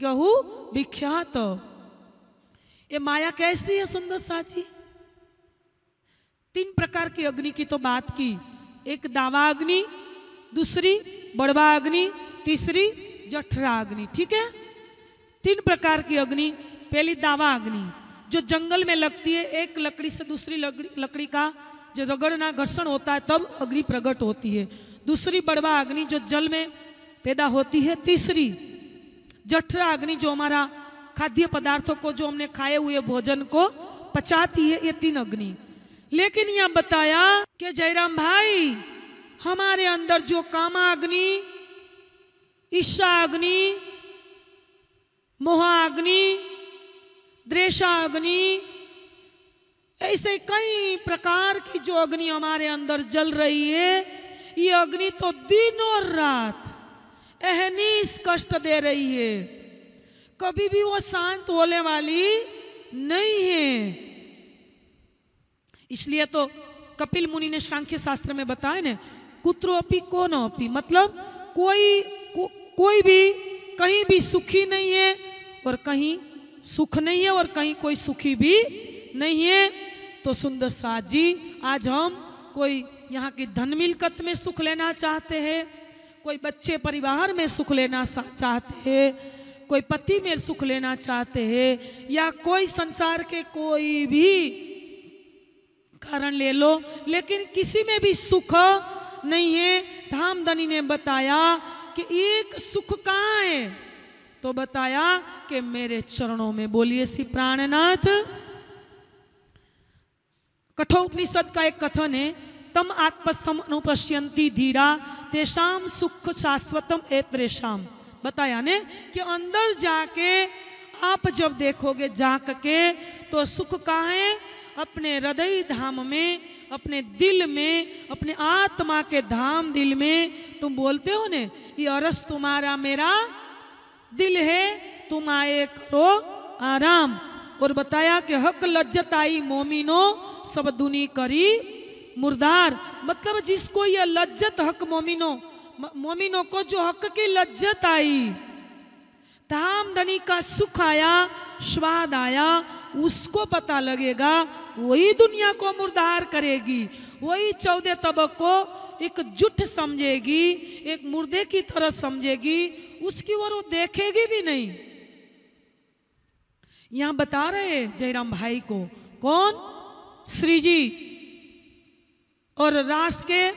कहू विख्यात। ये माया कैसी है, सुंदर साची? तीन प्रकार की अग्नि की तो बात की। एक दावा अग्नि, दूसरी बड़वा अग्नि, तीसरी जठरा अग्नि, ठीक है? तीन प्रकार की अग्नि, पहली दावा अग्नि, जो जंगल में लगती है, एक लकड़ी से दूसरी लकड़ी लकड़ी का जो रगड़ना, घर्षण होता है, तब अग्नि प्रकट होती है। दूसरी बड़वा अग्नि, जो जल में पैदा होती है, तीसरी जठरा अग्नि, जो हमारा खाद्य पदार्थों को, जो हमने खाए हुए भोजन को पचाती है, ये तीन अग्नि। लेकिन यह बताया कि जयराम भाई, हमारे अंदर जो कामा अग्नि ईशा अग्नि मोहाग्नि द्रेषाग्नि ऐसे कई प्रकार की जो अग्नि हमारे अंदर जल रही है, ये अग्नि तो दिन और रात अहनीस कष्ट दे रही है। कभी भी वो शांत होने वाली नहीं है। इसलिए तो कपिल मुनि ने सांख्य शास्त्र में बताया ना कुत्रोपी कौन अपी। मतलब कोई को, कोई भी कहीं भी सुखी नहीं है और कहीं सुख नहीं है और कहीं कोई सुखी भी नहीं है। तो सुंदर साथ जी आज हम कोई यहाँ की धन मिलकत में सुख लेना चाहते हैं कोई बच्चे परिवार में सुख लेना चाहते हैं कोई पति में सुख लेना चाहते हैं या कोई संसार के कोई भी कारण ले लो, लेकिन किसी में भी सुख नहीं है। धामधनी ने बताया कि एक सुख कहाँ है? तो बताया कि मेरे चरणों में बोलिए सी प्राणनाथ। कठोपनिषद का एक कथन है, तम आत्मस्थम अनुपश्यंती धीरा तेषाम सुख शाश्वतम एत्रेशम बताया ने कि अंदर जाके आप जब देखोगे जाक तो सुख कहाँ है? अपने हृदय धाम में, अपने दिल में, अपने आत्मा के धाम दिल में। तुम बोलते हो ने, ये अरस तुम्हारा मेरा दिल है, तुम आए करो आराम। और बताया कि हक लज्जत आई मोमिनो, सब दुनी करी मुर्दार। मतलब जिसको यह लज्जत हक मोमिनो मोमिनों को जो हक की लज्जत आई धाम धनी का सुख आया, स्वाद आया, उसको पता लगेगा, वही दुनिया को मुर्दार करेगी, वही चौदह तबक को एक जुट समझेगी, एक मुर्दे की तरह समझेगी, उसकी ओर वो देखेगी भी नहीं। यहाँ बता रहे जयराम भाई को, कौन? श्री जी और रास के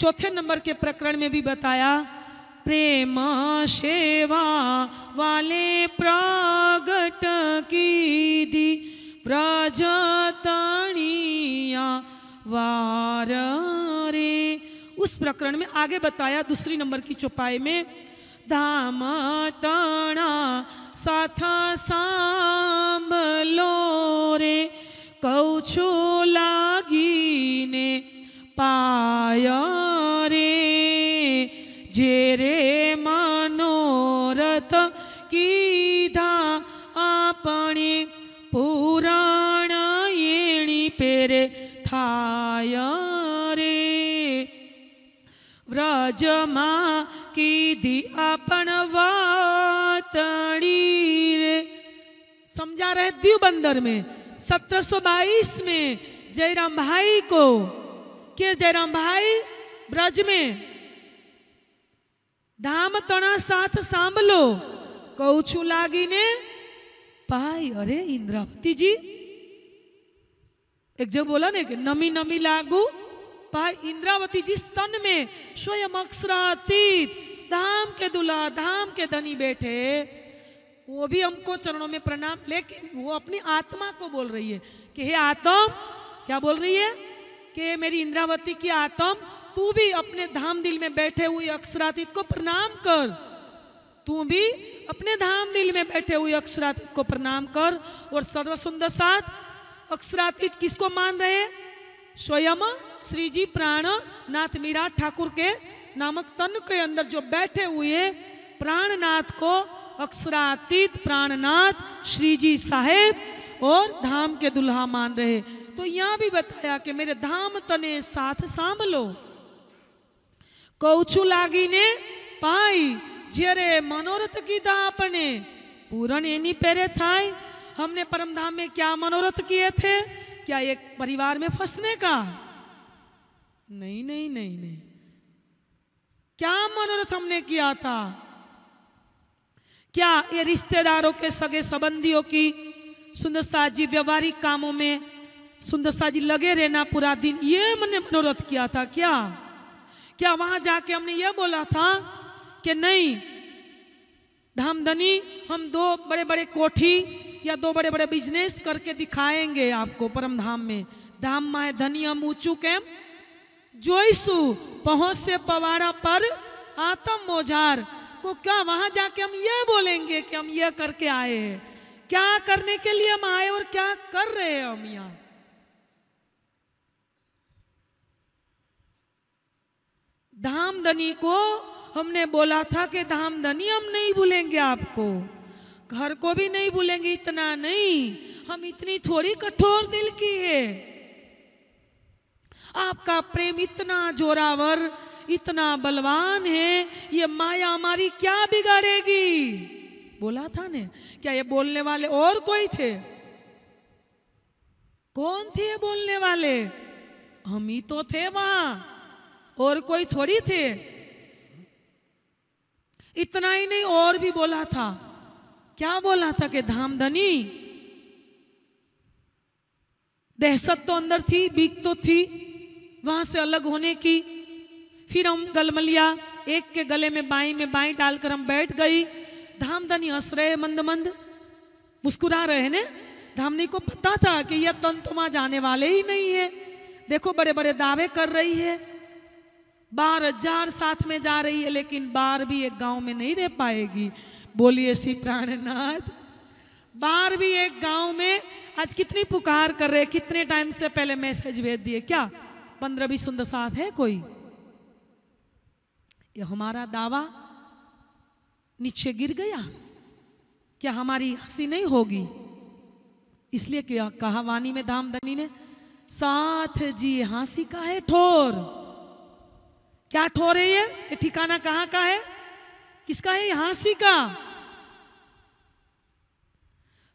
चौथे नंबर के प्रकरण में भी बताया प्रेम सेवा वाले प्रागट की दी। प्रजतणिया वार रे उस प्रकरण में आगे बताया दूसरी नंबर की चौपाई में धाम तणा साथा सांभलो रे कौछो लागीने पाया रे। जेरे मनोरथ कीधा આપણે પુરાણ એણી પેરે થાય રે વ્રજમાં કીધી આપણ વાતડી રે समझा रहे द्वीप बंदर में 1722 में जयराम भाई को के जयराम भाई ब्रज में धाम तना साथ सांभलो कहू छू लागी ने पाई अरे इंद्रावती जी एक जगह बोला ने कि नमी नमी लागू पाई इंद्रावती जी स्तन में स्वयं अक्षरातीत धाम के दुला धाम के धनी बैठे वो भी हमको चरणों में प्रणाम लेकिन वो अपनी आत्मा को बोल रही है कि हे आत्म क्या बोल रही है कि मेरी इंद्रावती की आत्म तू भी अपने धाम दिल में बैठे हुए अक्षरातीत को प्रणाम कर। तू भी अपने धाम दिल में बैठे हुए अक्षरातीत को प्रणाम कर और सर्व सुंदर साथ। अक्षरातीत किसको मान रहे स्वयं श्री जी प्राण नाथ मीरा ठाकुर के नामक तन के अंदर जो बैठे हुए प्राणनाथ को अक्षरातीत प्राणनाथ श्री जी साहेब और धाम के दुल्हा मान रहे तो यहाँ भी बताया कि मेरे धाम तने साथ सांभलो कौचू लागी ने पाई જ્યારે मनोरथ कीधा अपने पूरण एनी पेरे थाय हमने परम धाम में क्या मनोरथ किए थे क्या एक परिवार में फंसने का नहीं नहीं नहीं नहीं क्या मनोरथ हमने किया था क्या ये रिश्तेदारों के सगे संबंधियों की सुंदर साथ जी व्यवहारिक कामों में सुंदर साथ जी लगे रहना पूरा दिन ये मैंने मनोरथ किया था क्या क्या वहाँ जाके हमने ये बोला था कि नहीं, धामधनी हम दो बड़े बड़े कोठी या दो बड़े बड़े बिज़नेस करके दिखाएँगे आपको परम धाम में। धाम माए धनी, हम ऊंचू के जोईसु पहुँच से पवाड़ा पर आतम मोजार। को क्या वहाँ जाके हम ये बोलेंगे कि हम ये करके आए हैं? क्या करने के लिए हम आए और क्या कर रहे हैं हम यहाँ? धामधनी को हमने बोला था कि धामधनी हम नहीं भूलेंगे आपको। घर को भी नहीं भूलेंगे, इतना नहीं। हम इतनी थोड़ी कठोर दिल की है। आपका प्रेम इतना जोरावर, इतना बलवान है, ये माया हमारी क्या बिगाड़ेगी? बोला था ने, क्या ये बोलने वाले और कोई थे? कौन थे बोलने वाले? हम ही तो थे वहाँ। और कोई थोड़ी थे? इतना ही नहीं, और भी बोला था। क्या बोला था कि धामधनी? दहशत तो अंदर थी बीक तो थी, वहाँ से अलग होने की। फिर हम गलमलिया, एक के गले में बाई में बाई डालकर हम बैठ गई। धामधनी हंस रहे मंद मंद मुस्कुरा रहे ने? धामनी को पता था कि यह तन तो जाने वाले ही नहीं है। देखो बड़े बड़े दावे कर रही है। बार हज़ार साथ में जा रही है, लेकिन बार भी एक गाँव में नहीं रह पाएगी। बोलिए, श्री प्राणनाथ। बार भी एक गाँव में आज कितनी पुकार कर रहे कितने टाइम से पहले मैसेज भेज दिए। क्या? पंद्रह बीस सुंदर साथ है कोई? ये हमारा दावा नीचे गिर गया। क्या हमारी हँसी नहीं होगी? इसलिए क्या कहा वाणी में धामधनी ने? साथ जी हँसी का है ठोर। क्या ठो रही है? ये ठिकाना कहाँ का है? किसका है? हँसी का।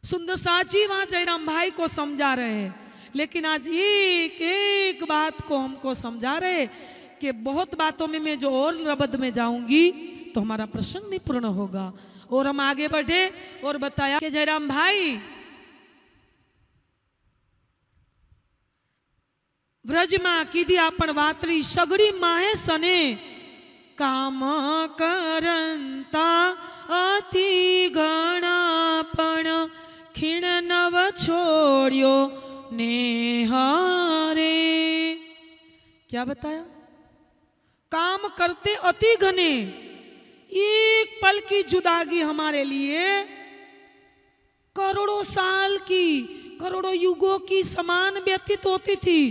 सुंदर साची वहाँ जयराम भाई को समझा रहे हैं। लेकिन आज एक एक बात को हमको समझा रहे कि बहुत बातों में मैं जो और रबद में जाऊँगी तो हमारा प्रसंग नहीं पूर्ण होगा। और हम आगे बढ़े और बताया कि जयराम भाई વ્રજમાં કીધી આપણ વાતરી સગડી માહે સને કામ કરંતા અતિ ઘણા પણ ખીણ નવ છોડ્યો ને હરે क्या बताया काम करते अति घने एक पल की जुदागी हमारे लिए करोड़ों साल की करोड़ों युगों की समान व्यतीत होती थी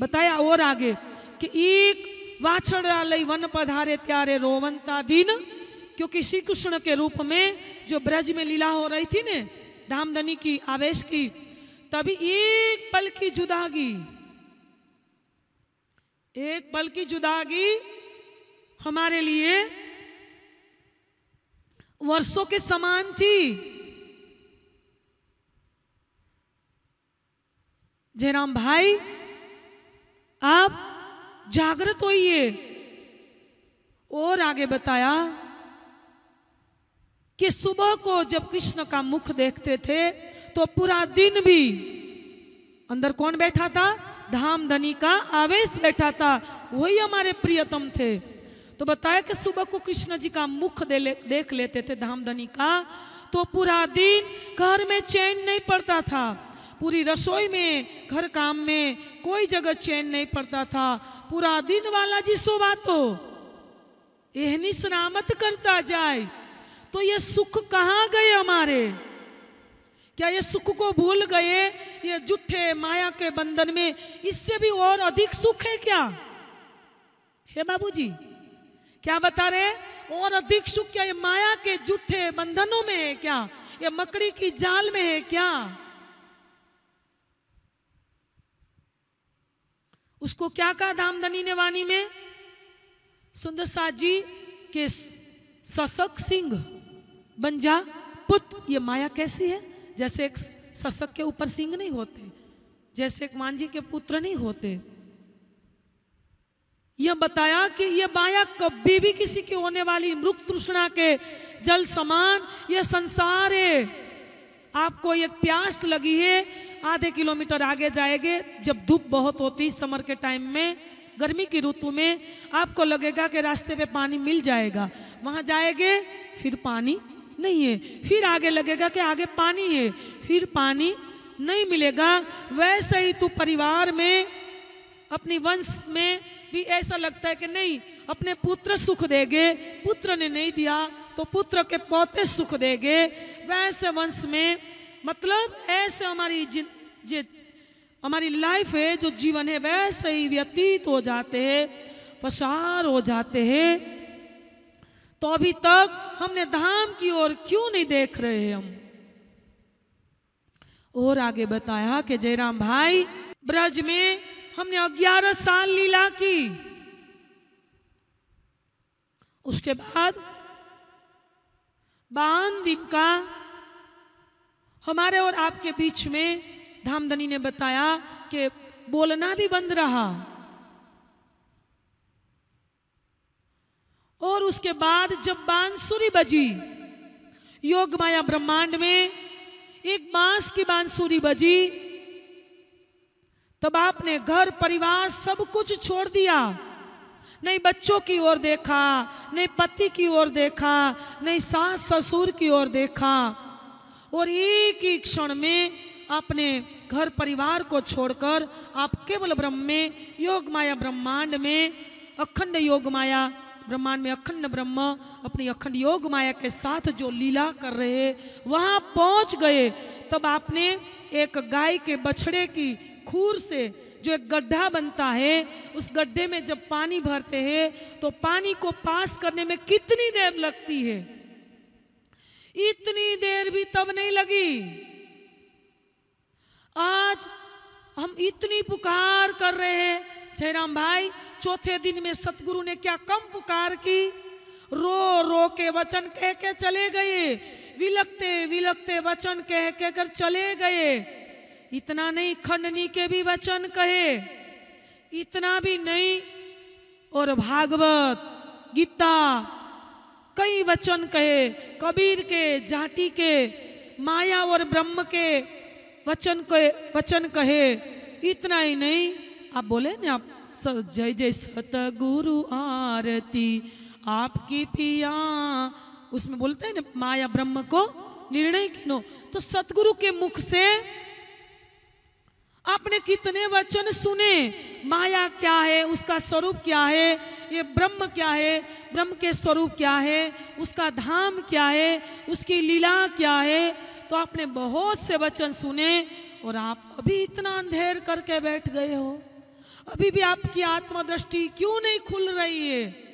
बताया और आगे कि एक वाछड़ा वन पधारे त्यारे रोवंता दिन, क्योंकि श्री कृष्ण के रूप में जो ब्रज में लीला हो रही थी ने, धामधनी की, आवेश की, तभी एक पल की जुदागी एक पल की जुदागी हमारे लिए। वर्षों के समान थी। जयराम भाई आप जागृत होइए। और आगे बताया कि सुबह को जब कृष्ण का मुख देखते थे तो पूरा दिन भी अंदर कौन बैठा था? धामधनी का आवेश बैठा था। वही हमारे प्रियतम थे। तो बताया कि सुबह को कृष्ण जी का मुख दे ले, देख लेते थे धामधनी का तो पूरा दिन घर में चैन नहीं पड़ता था। पूरी रसोई में, घर काम में कोई जगह चैन नहीं पड़ता था। पूरा दिन वाला जी सोवा तो एहनी सलामत करता जाए। तो ये सुख कहाँ गए हमारे? क्या ये सुख को भूल गए? ये जुठे माया के बंधन में इससे भी और अधिक सुख है क्या? हे बाबूजी, क्या बता रहे और अधिक सुख क्या ये माया के जुठे बंधनों में है क्या? ये मकड़ी की जाल में है क्या? उसको क्या कहा धामधनी ने वाणी में? सुंदर साथ जी के सशक सिंह बंजा पुत, ये माया कैसी है? जैसे एक सशक के ऊपर सिंह नहीं होते, जैसे एक मांझी के पुत्र नहीं होते। यह बताया कि यह माया कभी भी किसी की होने वाली मृत तृष्णा के जल समान यह संसार है। आपको एक प्यास लगी है आधे किलोमीटर आगे जाएँगे। जब धूप बहुत होती समर के टाइम में, गर्मी की ऋतु में, आपको लगेगा कि रास्ते पे पानी मिल जाएगा। वहाँ जाएँगे, फिर पानी नहीं है। फिर आगे लगेगा कि आगे पानी है। फिर पानी नहीं मिलेगा। वैसे ही तू परिवार में, अपनी वंश में भी ऐसा लगता है कि नहीं, अपने पुत्र सुख देंगे। पुत्र ने नहीं दिया तो पुत्र के पोते सुख देंगे। वैसे वंश में मतलब ऐसे हमारी जिन हमारी लाइफ है जो जीवन है, वैसे ही व्यतीत हो जाते हैं, फसार हो जाते हैं। तो अभी तक हमने धाम की ओर क्यों नहीं देख रहे हम? और आगे बताया कि जयराम भाई, ब्रज में हमने ग्यारह साल लीला की। उसके बाद बावन दिन का हमारे और आपके बीच में धामधनी ने बताया कि बोलना भी बंद रहा। और उसके बाद जब बांसुरी बजी, योग माया ब्रह्मांड में एक बाँस की बांसुरी बजी, तब आपने घर, परिवार सब कुछ छोड़ दिया। नहीं बच्चों की ओर देखा, नहीं पति की ओर देखा, नहीं सास ससुर की ओर देखा। और एक ही क्षण में अपने घर परिवार को छोड़कर आप केवल ब्रह्म में, योग माया ब्रह्मांड में, अखंड योग माया ब्रह्मांड में अखंड ब्रह्म, अपनी अखंड योग माया के साथ जो लीला कर रहे, वहाँ पहुँच गए, तब आपने एक गाय के बछड़े की खूर से जो एक गड्ढा बनता है, उस गड्ढे में जब पानी भरते हैं तो पानी को पास करने में कितनी देर लगती है? इतनी देर भी तब नहीं लगी। आज हम इतनी पुकार कर रहे हैं। जयराम भाई, चौथे दिन में सतगुरु ने क्या कम पुकार की? रो रो के वचन कह के चले गए। विलकते विलकते वचन कह के कर चले गए। इतना नहीं, खंडनी के भी वचन कहे। इतना भी नहीं। और भागवत, गीता कई वचन कहे, कबीर के जाति के, माया और ब्रह्म के वचन कहे वचन कहे। इतना ही नहीं, आप बोले ना आप जय जय सतगुरु आरती, आपकी पिया। उसमें बोलते हैं ना, माया ब्रह्म को निर्णय किनो तो सतगुरु के मुख से आपने कितने वचन सुने? माया क्या है? उसका स्वरूप क्या है? ये ब्रह्म क्या है? ब्रह्म के स्वरूप क्या है? उसका धाम क्या है? उसकी लीला क्या है? तो आपने बहुत से वचन सुने और आप अभी इतना अंधेर करके बैठ गए हो। अभी भी आपकी आत्मदृष्टि क्यों नहीं खुल रही है?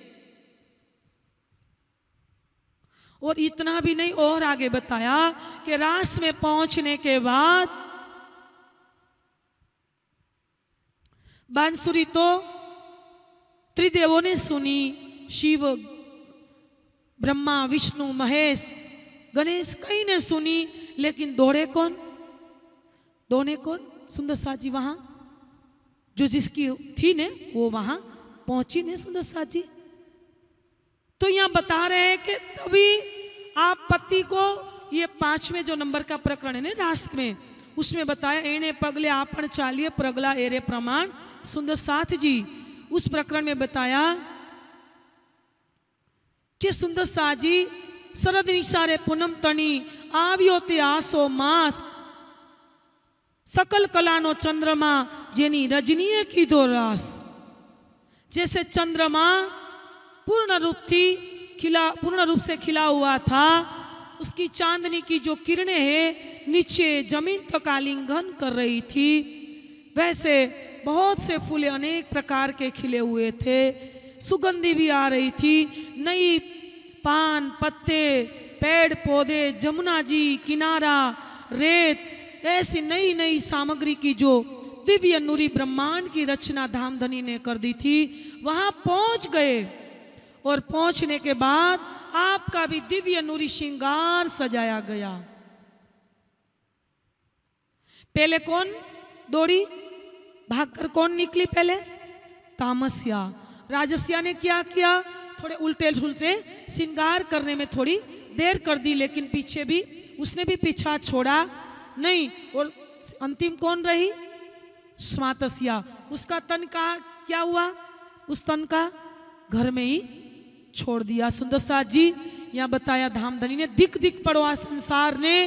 और इतना भी नहीं और आगे बताया कि रास में पहुँचने के बाद बांसुरी तो त्रिदेवों ने सुनी। शिव, ब्रह्मा, विष्णु, महेश, गणेश कई ने सुनी, लेकिन दौड़े कौन? दौड़े कौन? सुंदर सा जी वहाँ, जो जिसकी थी ने, वो वहाँ पहुँची ने सुंदर सा जी तो यहाँ बता रहे हैं कि तभी आप पति को ये पाँचवें जो नंबर का प्रकरण है ना राष्ट्र में उसमें बताया एने पगले आपन चालिए प्रगला एरे प्रमाण सुंदर साथ जी उस प्रकरण में बताया कि सुंदर साजी शरद निशारे पूनम तणी આવ્યો તે આસો માસ सकल कलानो चंद्रमा जेनी रजनीय की दो रास जैसे चंद्रमा पूर्ण रूप थी खिला पूर्ण रूप से खिला हुआ था उसकी चांदनी की जो किरणें हैं, नीचे ज़मीन तक आलिंगन कर रही थी। वैसे बहुत से फूले अनेक प्रकार के खिले हुए थे। सुगंधी भी आ रही थी। नई पान, पत्ते, पेड़ पौधे, जमुना जी, किनारा, रेत, ऐसी नई नई सामग्री की जो दिव्य नूरी ब्रह्मांड की रचना धामधनी ने कर दी थी, वहाँ पहुँच गए। और पहुँचने के बाद आपका भी दिव्य नूरी श्रृंगार सजाया गया। पहले कौन? दौड़ी भागकर कौन निकली पहले? तामस्या। राजस्या ने क्या किया? थोड़े उल्टे उल्टे श्रृंगार करने में थोड़ी देर कर दी, लेकिन पीछे भी, उसने भी पीछा छोड़ा नहीं। और अंतिम कौन रही? स्वातस्या। उसका तन का क्या हुआ? उस तन का घर में ही छोड़ दिया। सुंदर साथ जी, यहाँ बताया धामधनी ने दिख दिख पड़वा संसार ने।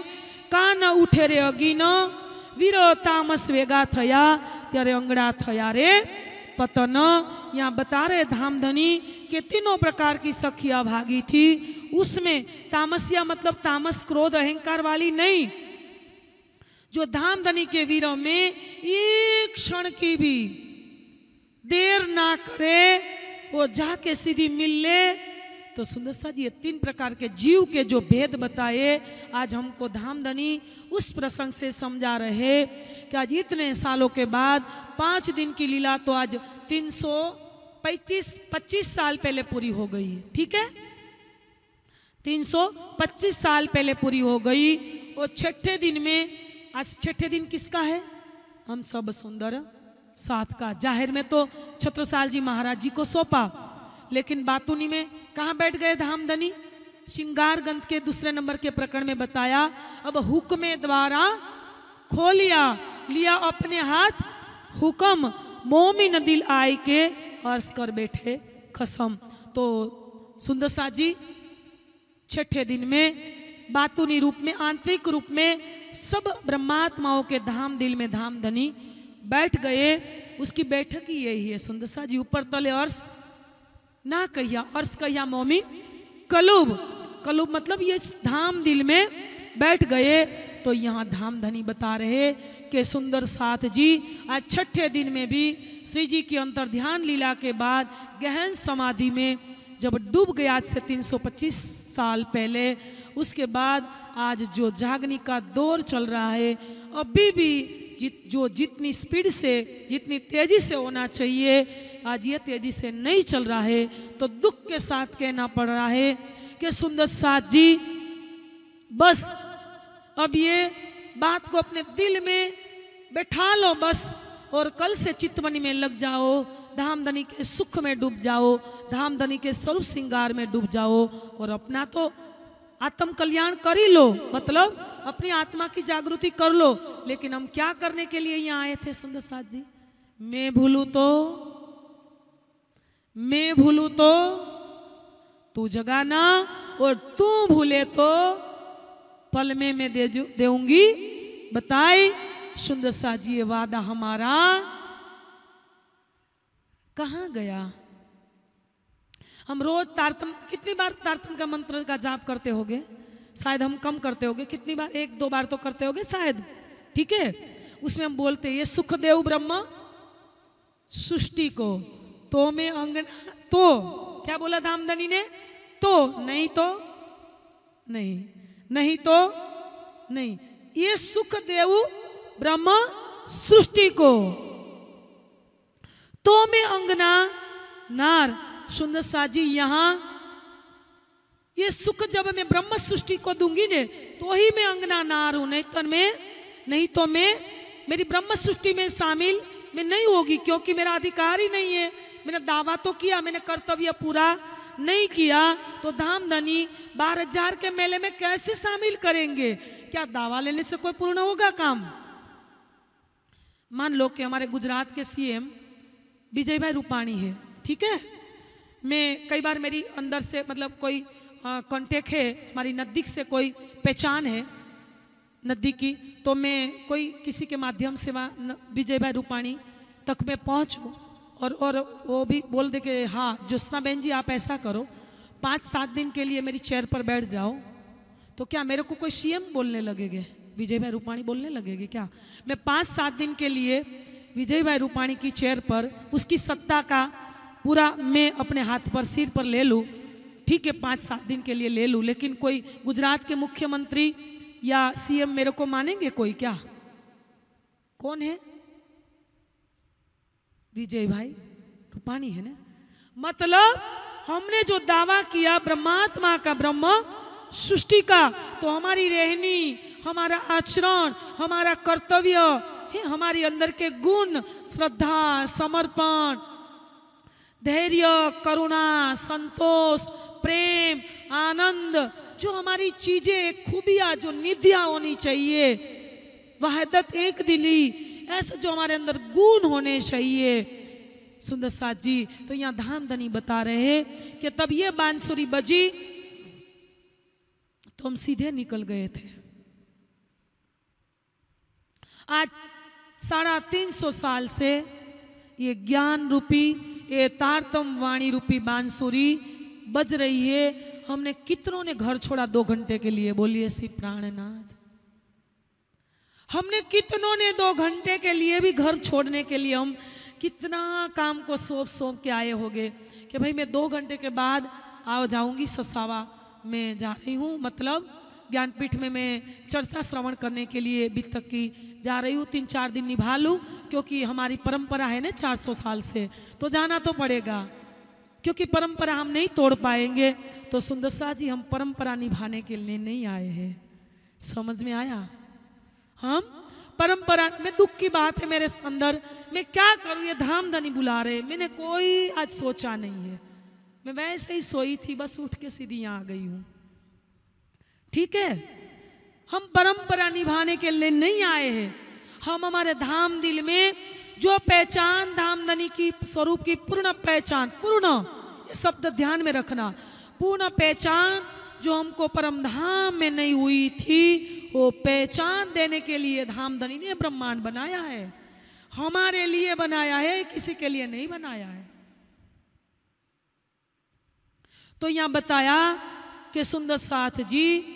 कान उठे रे अगीनो, वीर तामस वेगा थया तेरे अंगड़ा थया रे पतन। यहाँ बता रहे धामधनी के तीनों प्रकार की सखिया भागी थी। उसमें तामसिया मतलब तामस क्रोध, अहंकार वाली नहीं। जो धामधनी के वीरों में एक क्षण की भी देर ना करे वो जाके सीधी मिल ले। तो सुंदर सा जी, ये तीन प्रकार के जीव के जो भेद बताए, आज हमको धामधनी उस प्रसंग से समझा रहे कि आज इतने सालों के बाद पाँच दिन की लीला तो आज तीन सौ पैंतीस, पच्चीस साल पहले पूरी हो गई है? ठीक है 325 साल पहले पूरी हो गई, और छठे दिन में, आज छठे दिन किसका है? हम सब सुंदर। साथ का। ज़ाहिर में तो छत्रसाल जी महाराज जी को सौंपा, लेकिन बातूनी में कहाँ बैठ गए धामधनी? श्रृंगार ग्रंथ के दूसरे नंबर के प्रकरण में बताया, अब हुक्म द्वारा खो लिया लिया अपने हाथ, हुक्म मोमिन दिल आय के अर्ज़ कर बैठे खसम। तो सुंदर सा जी, छठे दिन में, बातूनी रूप में, आंतरिक रूप में सब ब्रह्मात्माओं के धाम दिल में धाम धनी बैठ गए, उसकी बैठक ही यही है सुंदरसा जी, ऊपर तले अर्श। ना कहिया, अर्श कहिया मोमिन कलुब। कलुब मतलब ये धाम दिल में बैठ गए तो यहाँ धाम धनी बता रहे कि सुंदर साथ जी, आज छठे दिन में भी श्री जी की अंतर ध्यान लीला के बाद गहन समाधि में जब डूब गया आज से 325 साल पहले, उसके बाद आज जो जागनी का दौर चल रहा है, अभी भी जित, जो जितनी स्पीड से, जितनी तेज़ी से होना चाहिए, आज ये तेज़ी से नहीं चल रहा है तो दुख के साथ कहना पड़ रहा है कि सुंदर साथ जी, बस, अब ये बात को अपने दिल में बैठा लो बस, और कल से चितवनी में लग जाओ, धामधनी के सुख में डूब जाओ, धामधनी के स्वरूप श्रृंगार में डूब जाओ, और अपना तो आत्म कल्याण कर ही लो। मतलब अपनी आत्मा की जागृति कर लो। लेकिन हम क्या करने के लिए यहाँ आए थे सुंदर साथ जी? मैं भूलू तो? मैं भूलू तो? तू जगाना और तू भूले तो? पल में मैं दे देऊँगी। बताई, सुंदर सा जी, ये वादा हमारा कहाँ गया? हम रोज तारतम, कितनी बार तारतम का मंत्र का जाप करते होगे? शायद हम कम करते होगे। कितनी बार? एक, दो बार तो करते होगे शायद। ठीक है? उसमें हम बोलते ये सुखदेव ब्रह्म, सृष्टि को तो में अंगना तो। क्या बोला धामधनी ने? तो नहीं तो नहीं नहीं तो नहीं। ये सुखदेव ब्रह्म, सृष्टि को तो में अंगना, नार। सुंदर साजी यहाँ ये सुख जब मैं ब्रह्म सृष्टि को दूँगी ने तो ही मैं अंगना नार हूँ, नहीं तो मैं, नहीं तो मैं, मेरी ब्रह्म सृष्टि में शामिल मैं नहीं होगी, क्योंकि मेरा अधिकार ही नहीं है। मैंने दावा तो किया, मैंने कर्तव्य पूरा नहीं किया तो धाम धनी, बारह हज़ार के मेले में कैसे शामिल करेंगे? क्या दावा लेने से कोई पूर्ण होगा काम? मान लो कि हमारे गुजरात के सीएम विजय भाई रूपाणी है, ठीक है? मैं कई बार मेरी अंदर से मतलब कोई कांटेक्ट है, हमारी नज़दीक से कोई पहचान है नदी की तो मैं कोई किसी के माध्यम से वहाँ विजय भाई रूपाणी तक मैं पहुँचूँ और और वो भी बोल दे कि हाँ ज्योत्ना बहन जी, आप ऐसा करो, पाँच सात दिन के लिए मेरी चेयर पर बैठ जाओ। तो क्या मेरे को कोई सीएम बोलने लगेगे? विजय भाई रूपाणी बोलने लगेगे क्या? मैं पाँच सात दिन के लिए विजय भाई रूपाणी की चेयर पर, उसकी सत्ता का पूरा मैं अपने हाथ पर, सिर पर ले लूँ। ठीक है, पाँच सात दिन के लिए ले लूँ। लेकिन कोई गुजरात के मुख्यमंत्री या सीएम मेरे को मानेंगे कोई क्या? कौन है? विजय भाई? रूपाणी है ना? मतलब हमने जो दावा किया, ब्रह्मात्मा का ब्रह्म, सृष्टि का तो हमारी रहनी, हमारा आचरण, हमारा कर्तव्य है हमारे अंदर के गुण, श्रद्धा, समर्पण धैर्य, करुणा, संतोष, प्रेम, आनंद, जो हमारी चीज़ें, खूबियाँ, जो निधियाँ होनी चाहिए, वहदत एक दिली, ऐसे जो हमारे अंदर गुण होने चाहिए। सुंदर साथ जी तो यहाँ धाम धनी बता रहे हैं कि तब ये बांसुरी बजी तो हम सीधे निकल गए थे। आज साढ़ा तीन सौ साल से ये ज्ञान रूपी ये तारतम वाणी रूपी बांसुरी बज रही है। हमने कितनों ने घर छोड़ा दो घंटे के लिए? बोलिए, श्री प्राणनाथ। हमने कितनों ने दो घंटे के लिए भी घर छोड़ने के लिए? हम कितना काम को सौंप सौंप के आए होंगे कि भाई मैं दो घंटे के बाद आओ जाऊँगी ससावा में जा रही हूँ। मतलब ज्ञानपीठ में मैं चर्चा श्रवण करने के लिए अभी तक की जा रही हूँ। तीन चार दिन निभा लूँ, क्योंकि हमारी परंपरा है ना 400 साल से। तो जाना तो पड़ेगा। क्योंकि परंपरा हम नहीं तोड़ पाएँगे। तो सुंदर शाह जी, हम परंपरा निभाने के लिए नहीं आए हैं। समझ में आया? हम परंपरा, में दुख की बात है मेरे अंदर। मैं क्या करूँ? ये धाम धनी बुला रहे। मैंने कोई आज सोचा नहीं है। मैं वैसे ही सोई थी, बस उठ के सीधी यहाँ आ गई हूँ। ठीक है? हम परंपरा निभाने के लिए नहीं आए हैं। हम हमारे धाम दिल में जो पहचान धामधनी की स्वरूप की पूर्ण पहचान, पूर्ण ये शब्द ध्यान में रखना, पूर्ण पहचान जो हमको परम धाम में नहीं हुई थी, वो पहचान देने के लिए धामधनी ने ब्रह्मांड बनाया है। हमारे लिए बनाया है, किसी के लिए नहीं बनाया है। तो यहाँ बताया कि सुंदर साथ जी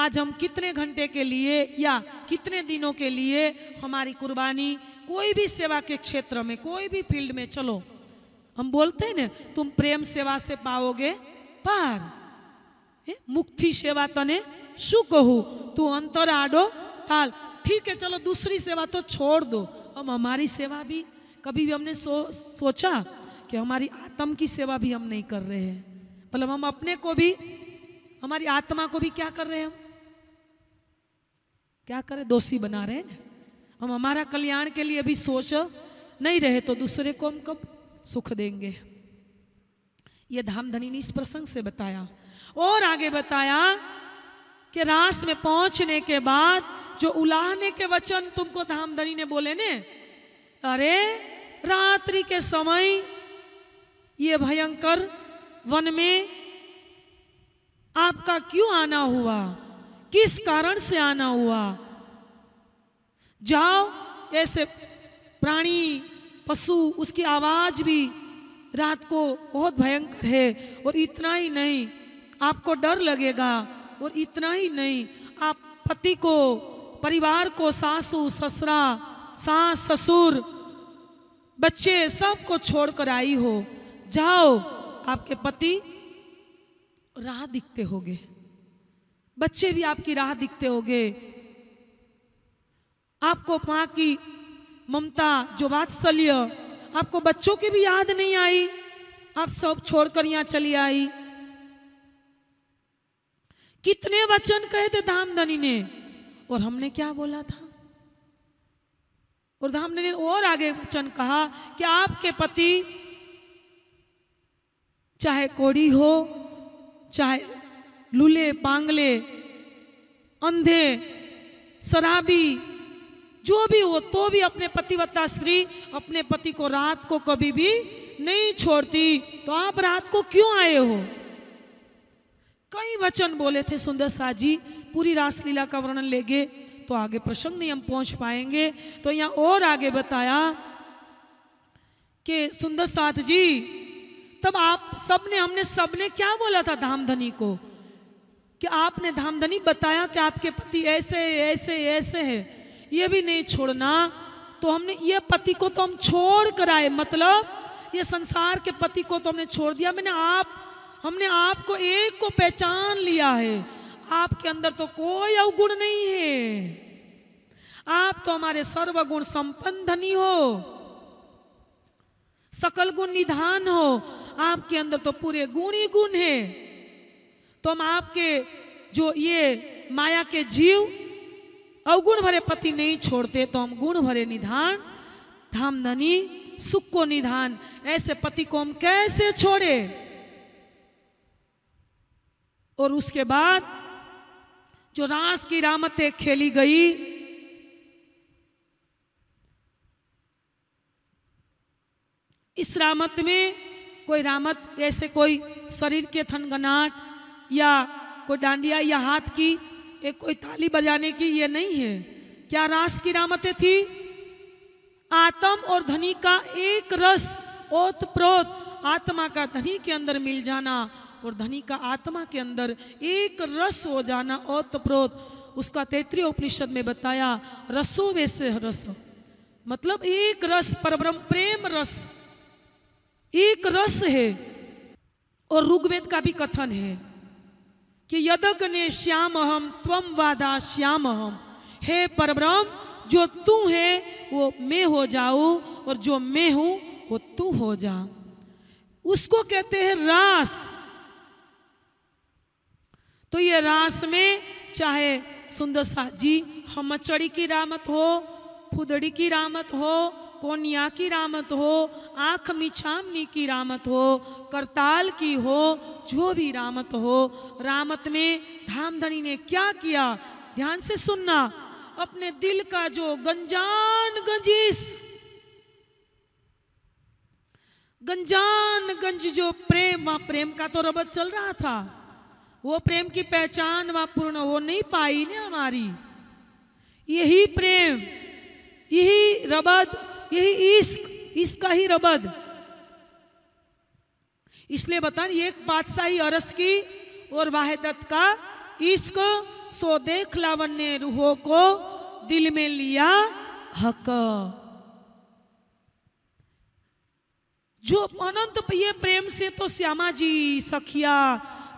आज हम कितने घंटे के लिए या कितने दिनों के लिए हमारी कुर्बानी कोई भी सेवा के क्षेत्र में कोई भी फ़ील्ड में चलो हम बोलते हैं ना तुम प्रेम सेवा से पाओगे पार। ए, मुक्ति सेवा तने शु कहू? तू अंतर आडो टाल। ठीक है चलो दूसरी सेवा तो छोड़ दो। हम हमारी सेवा भी कभी भी हमने सो, सोचा कि हमारी आत्म की सेवा भी हम नहीं कर रहे हैं। मतलब हम अपने को भी हमारी आत्मा को भी क्या कर रहे हैं हम? क्या करें? दोषी बना रहे हम हमारा कल्याण के लिए भी सोच नहीं रहे तो दूसरे को हम कब सुख देंगे? ये धामधनी ने इस प्रसंग से बताया। और आगे बताया कि रास में पहुँचने के बाद जो उलाहने के वचन तुमको धामधनी ने बोले ने, अरे, रात्रि के समय ये भयंकर वन में आपका क्यों आना हुआ? किस कारण से आना हुआ? जाओ, ऐसे प्राणी, पशु, उसकी आवाज़ भी रात को बहुत भयंकर है और इतना ही नहीं, आपको डर लगेगा और इतना ही नहीं। आप पति को, परिवार को, सासू, ससुरा, सास, ससुर, बच्चे सबको छोड़कर आई हो। जाओ, आपके पति राह दिखते होगे। बच्चे भी आपकी राह दिखते होगे। आपको माँ की ममता, जो वात्सल्य, आपको बच्चों की भी याद नहीं आई। आप सब छोड़कर यहाँ चली आई। कितने वचन कहे थे धामधनी ने, और हमने क्या बोला था? और धामधनी ने और आगे वचन कहा कि आपके पति, चाहे कोड़ी हो, चाहे लूले, पांगले, अंधे, शराबी, जो भी हो तो भी अपने पतिवता श्री अपने पति को रात को कभी भी नहीं छोड़ती। तो आप रात को क्यों आए हो? कई वचन बोले थे सुंदर सा जी, पूरी रासलीला का वर्णन लेंगे तो आगे प्रसंग नहीं हम पहुँच पाएँगे। तो यहाँ और आगे बताया कि सुंदर साथ जी, तब आप सबने, हमने सबने क्या बोला था धामधनी को? कि आपने धामधनी बताया कि आपके पति ऐसे ऐसे ऐसे है। ये भी नहीं छोड़ना। तो हमने, ये पति को तो हम छोड़ कर आए। मतलब ये संसार के पति को तो हमने छोड़ दिया। मैंने आप, हमने आपको एक को पहचान लिया है। आपके अंदर तो कोई अवगुण नहीं है। आप तो हमारे सर्वगुण संपन्न धनी हो। सकल गुण निधान हो। आपके अंदर तो पूरे गुण ही गुण है। तो हम आपके जो ये माया के जीव अवगुण भरे पति नहीं छोड़ते तो हम गुण भरे निधान, धाम धामधनी सुख को निधान, ऐसे पति को हम कैसे छोड़े? और उसके बाद जो रास की रामतें खेली गई, इस रामत में कोई रामत, ऐसे कोई शरीर के थनगनाट या कोई डांडिया या हाथ की, एक कोई ताली बजाने की, ये नहीं है। क्या रास की रामतें थी? आत्म और धनी का एक रस, ओत प्रोत। आत्मा का धनी के अंदर मिल जाना और धनी का आत्मा के अंदर एक रस हो जाना, ओत प्रोत। उसका तैतृय उपनिषद में बताया, रसो वैसे रस। मतलब एक रस, परब्रह्म प्रेम रस। एक रस है और ऋग्वेद का भी कथन है। कि ने श्याम हम त्वम वादा श्याम हम हे परब्रह्म, जो तू है, वो मैं हो जाऊँ, और जो मैं हूँ, वो तू हो जा। उसको कहते हैं रास। तो ये रास में, चाहे सुंदर सा, जी हमचड़ी की रामत हो फुदड़ी की रामत हो, कोनिया की रामत हो, आँख मिछामनी की रामत हो, करताल की हो, जो भी रामत हो, रामत में धामधनी ने क्या किया? ध्यान से सुनना। अपने दिल का जो गंजान गंजिस, गंजान गंज जो प्रेम, वहाँ प्रेम का तो रबत चल रहा था। वो प्रेम की पहचान वहाँ पूर्ण हो नहीं पाई ना हमारी। यही प्रेम रबद, यही इश्क इसका ही रबद। इसलिए बता एक बादशाही अरस की और वाहिदत का इश्क सो देख लावन ने रूहो को दिल में लिया हक। जो अनंत ये प्रेम से तो श्यामा जी, सखिया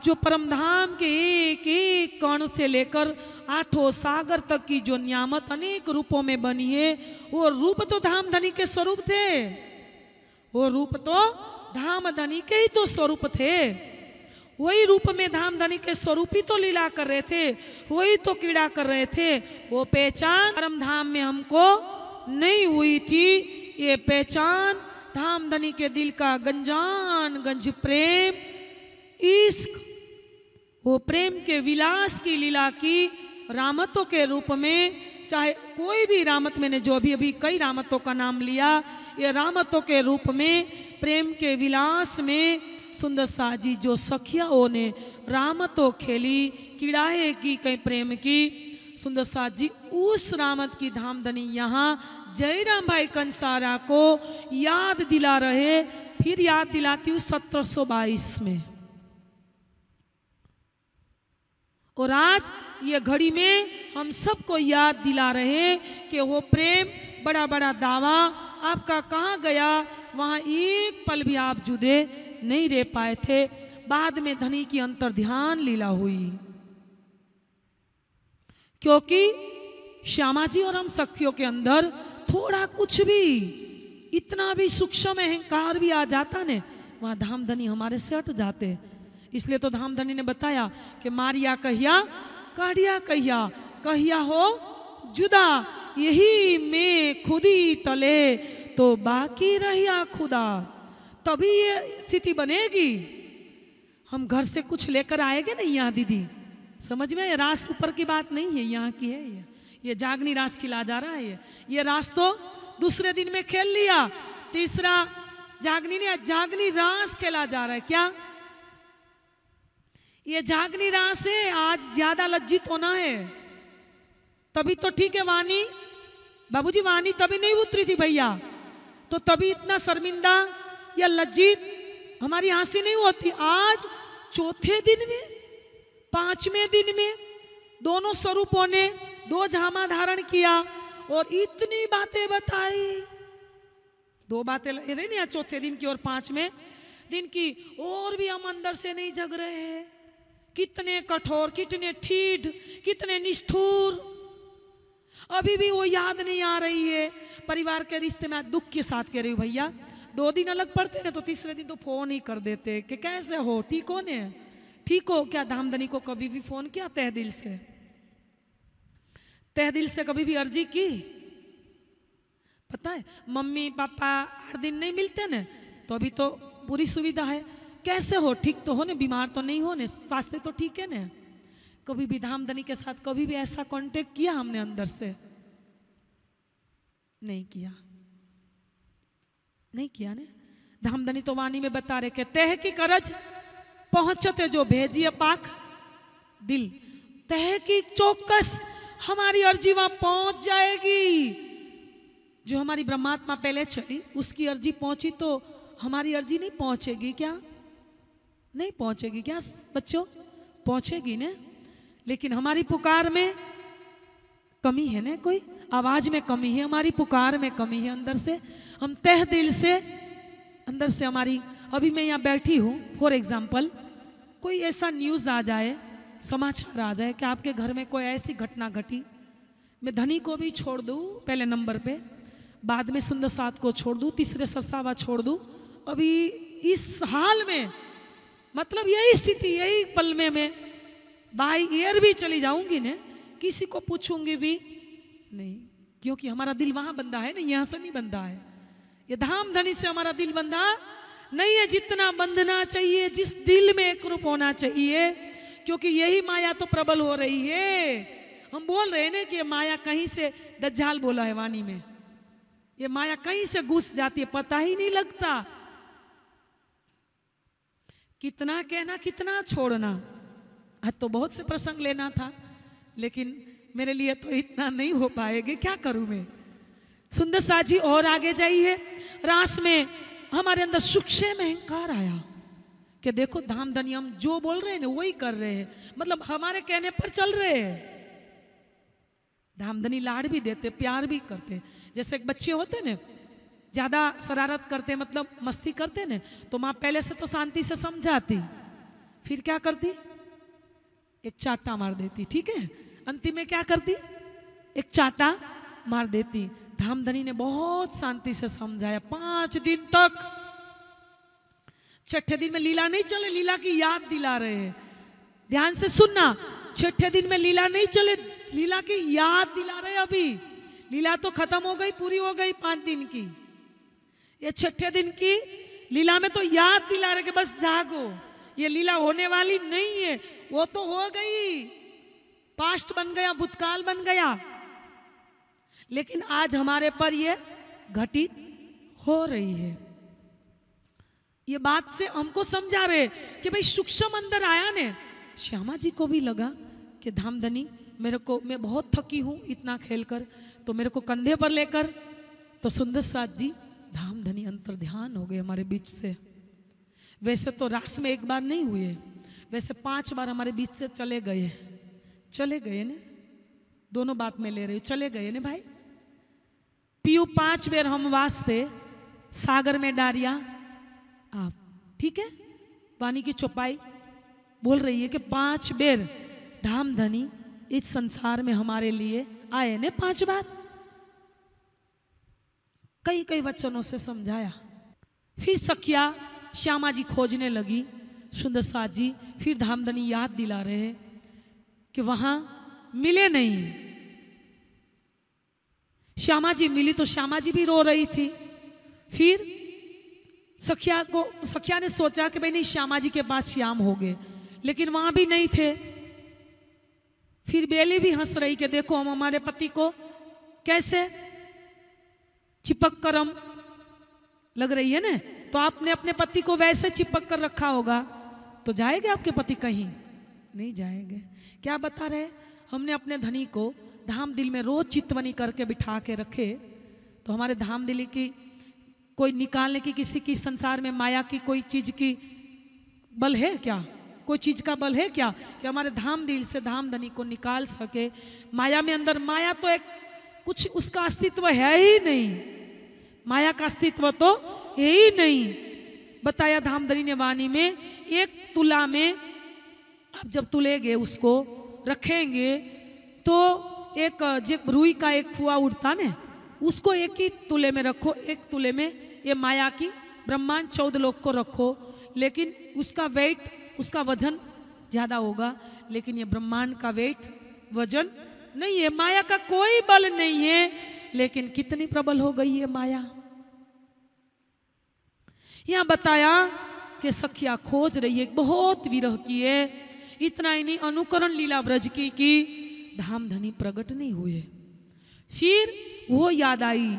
जो परमधाम के एक एक कण से लेकर आठों सागर तक की जो नियामत अनेक रूपों में बनी है, वो रूप तो धाम धनी के स्वरूप थे। वो रूप तो धामधनी के ही तो स्वरूप थे। वही रूप में धाम धनी के स्वरूप ही तो लीला कर रहे थे, वही तो कीड़ा कर रहे थे। वो पहचान परम धाम में हमको नहीं हुई थी। ये पहचान धाम धनी के दिल का गंजान गंज प्रेम, इश्क वो प्रेम के विलास की लीला की रामतों के रूप में, चाहे कोई भी रामत मैंने जो अभी अभी कई रामतों का नाम लिया, ये रामतों के रूप में, प्रेम के विलास में सुंदर साजी जो सखियाओं ने रामतों खेली किड़ाए की कई प्रेम की, सुंदर साथ जी उस रामत की धामधनी यहाँ जयराम भाई कंसारा को याद दिला रहे, फिर याद दिलाती हूँ सत्रह सौ बाईस में। और आज ये घड़ी में हम सबको याद दिला रहे कि वो प्रेम, बड़ा बड़ा दावा आपका कहाँ गया? वहाँ एक पल भी आप जुदे नहीं रह पाए थे। बाद में धनी की अंतर ध्यान लीला हुई। क्योंकि श्यामा जी और हम सखियों के अंदर थोड़ा कुछ भी, इतना भी सूक्ष्म अहंकार भी आ जाता ने, वहाँ धामधनी हमारे से हट जाते। इसलिए तो धामधनी ने बताया कि मारिया कहिया, काढ़िया कहिया कहिया हो जुदा, यही में खुदी टले तो बाकी रहिया खुदा, तभी ये स्थिति बनेगी। हम घर से कुछ लेकर आएँगे ना यहाँ, दीदी? समझ में? रास ऊपर की बात नहीं है, यहाँ की है ये। ये जागनी रास खिला जा रहा है ये। ये रास तो दूसरे दिन में खेल लिया, तीसरा जागनी ने जागनी रास खेला जा रहा है। क्या? ये जागनी रास है आज ज़्यादा लज्जित होना है। तभी तो ठीक है वानी बाबूजी वानी तभी नहीं उतरी थी भैया। तो तभी इतना शर्मिंदा या लज्जित हमारी हँसी नहीं होती। आज चौथे दिन में, पाँचवें दिन में दोनों स्वरूपों ने दो झामा धारण किया और इतनी बातें बताई। दो बातें रही नहीं चौथे दिन की और पाँचवें दिन की। और भी हम अंदर से नहीं जग रहे हैं। कितने कठोर, कितने ठीठ कितने निष्ठुर। अभी भी वो याद नहीं आ रही है। परिवार के रिश्ते में दुख के साथ कह रही हूँ, भैया, दो दिन अलग पड़ते ना तो तीसरे दिन तो फ़ोन ही कर देते कि कैसे हो? ठीक हो ने? ठीक हो? क्या धामधनी को कभी भी फ़ोन किया तह दिल से? तह दिल से कभी भी अर्जी की? पता है, मम्मी, पापा आठ दिन नहीं मिलते ना तो अभी तो पूरी सुविधा है। कैसे हो? ठीक तो हो ने? बीमार तो नहीं हो ने? स्वास्थ्य तो ठीक है ना? कभी भी धामधनी के साथ कभी भी ऐसा कांटेक्ट किया हमने अंदर से? नहीं किया। नहीं किया ने? धामधनी तो वाणी में बता रहे के तह की करज पहुँचते जो भेजिए पाक दिल। तह की चौकस हमारी अर्जी वहाँ पहुँच जाएगी। जो हमारी ब्रह्मात्मा पहले चली, उसकी अर्जी पहुँची तो हमारी अर्जी नहीं पहुंचेगी क्या? नहीं पहुंचेगी। क्या बच्चों? पहुंचेगी ना? लेकिन हमारी पुकार में कमी है ना कोई? आवाज़ में कमी है, हमारी पुकार में कमी है अंदर से। हम तह दिल से अंदर से हमारी अभी मैं यहाँ बैठी हूँ फॉर एग्ज़ाम्पल कोई ऐसा न्यूज़ आ जाए, समाचार आ जाए कि आपके घर में कोई ऐसी घटना घटी। मैं धनी को भी छोड़ दूँ पहले नंबर पे, बाद में सुंदर साथ को छोड़ दूँ, तीसरे सरसावा छोड़ दूँ। अभी इस हाल में मतलब यही स्थिति, यही पल में। मैं बाई ईयर भी चली जाऊँगी ने, किसी को पूछूँगी भी नहीं, क्योंकि हमारा दिल वहाँ बंधा है ना, यहाँ से नहीं बंधा है। ये धाम धनी से हमारा दिल बंधा नहीं है, जितना बंधना चाहिए, जिस दिल में एक रूप होना चाहिए, क्योंकि यही माया तो प्रबल हो रही है। हम बोल रहे हैं ना कि ये माया कहीं से दज्जाल बोला है वाणी में। ये माया कहीं से घुस जाती है, पता ही नहीं लगता। कितना कहना, कितना छोड़ना। आज तो बहुत से प्रसंग लेना था, लेकिन मेरे लिए तो इतना नहीं हो पाएगा। क्या करूँ मैं? सुंदर साजी और आगे जाइए। रास में हमारे अंदर सुक्षे में अहंकार आया कि देखो धाम धनी हम जो बोल रहे हैं ना, वही कर रहे हैं। मतलब हमारे कहने पर चल रहे हैं। धामधनी लाड़ भी देते, प्यार भी करते। जैसे एक बच्चे होते ना ज़्यादा शरारत करते मतलब मस्ती करते ना तो माँ पहले से तो शांति से समझाती। फिर क्या करती? एक चाटा मार देती, ठीक है? अंतिम में क्या करती? एक चाटा मार देती। धामधनी ने बहुत शांति से समझाया, पाँच दिन तक। छठे दिन में लीला नहीं चले, लीला की याद दिला रहे हैं। ध्यान से सुनना, छठे दिन में लीला नहीं चले, लीला की याद दिला रहे अभी। लीला तो खत्म हो गई, पूरी हो गई पाँच दिन की। ये छठे दिन की लीला में तो याद दिला रहे कि बस जागो। ये लीला होने वाली नहीं है। वो तो हो गई। पास्ट बन गया, भूतकाल बन गया। लेकिन आज हमारे पर ये घटित हो रही है। ये बात से हमको समझा रहे कि भाई सूक्ष्म अंदर आया ने, श्यामा जी को भी लगा कि धामधनी, मेरे को, मैं बहुत थकी हूँ इतना खेलकर तो मेरे को कंधे पर लेकर तो सुंदर साथ जी धामधनी अंतर ध्यान हो गए हमारे बीच से। वैसे तो रास में एक बार नहीं हुए, वैसे पाँच बार हमारे बीच से चले गए। चले गए ने? दोनों बात में ले रहे हो। चले गए ने भाई? पीयू, पाँच बेर हम वास्ते सागर में डारिया। आप, ठीक है? वानी की चौपाई। बोल रही है कि पाँच बेर धाम धनी इस संसार में हमारे लिए आए ने पाँच बार? कई कई वचनों से समझाया। फिर सखिया श्यामा जी खोजने लगी। सुंदर साथ जी, फिर धामधनी याद दिला रहे कि वहाँ मिले नहीं। श्यामा जी मिली तो श्यामा जी भी रो रही थी। फिर सखिया को, सखिया ने सोचा कि भाई नहीं, श्यामा जी के पास श्याम हो गए, लेकिन वहाँ भी नहीं थे। फिर बेली भी हंस रही कि देखो हम हमारे पति को कैसे चिपक कर हम लग रही है ना? तो आपने अपने पति को वैसे चिपक कर रखा होगा। तो जाएँगे आपके पति कहीं? नहीं जाएँगे। क्या बता रहे? हमने अपने धनी को धाम दिल में रोज चितवनी करके बिठा के रखे। तो हमारे धाम दिली की कोई निकालने की किसी की संसार में माया की कोई चीज़ की बल है क्या? कोई चीज़ का बल है क्या? कि हमारे धाम दिल से धाम धनी को निकाल सके। माया में अंदर माया तो एक कुछ उसका अस्तित्व है ही नहीं। माया का अस्तित्व तो है ही नहीं। बताया धामधरी ने वाणी में, एक तुला में आप जब तुलेगे, उसको रखेंगे तो एक, जो रुई का एक फुआ उठता ने, उसको एक ही तुले में रखो, एक तुले में ये माया की ब्रह्मांड चौदह लोग को रखो, लेकिन उसका वेट उसका वज़न ज़्यादा होगा, लेकिन ये ब्रह्मांड का वेट वज़न नहीं है माया का कोई बल नहीं है, लेकिन कितनी प्रबल हो गई है माया। यहाँ बताया कि सखिया खोज रही है बहुत विरह की है, इतना ही नहीं, अनुकरण लीला व्रज की की धाम धनी प्रकट नहीं हुए। फिर वो याद आई,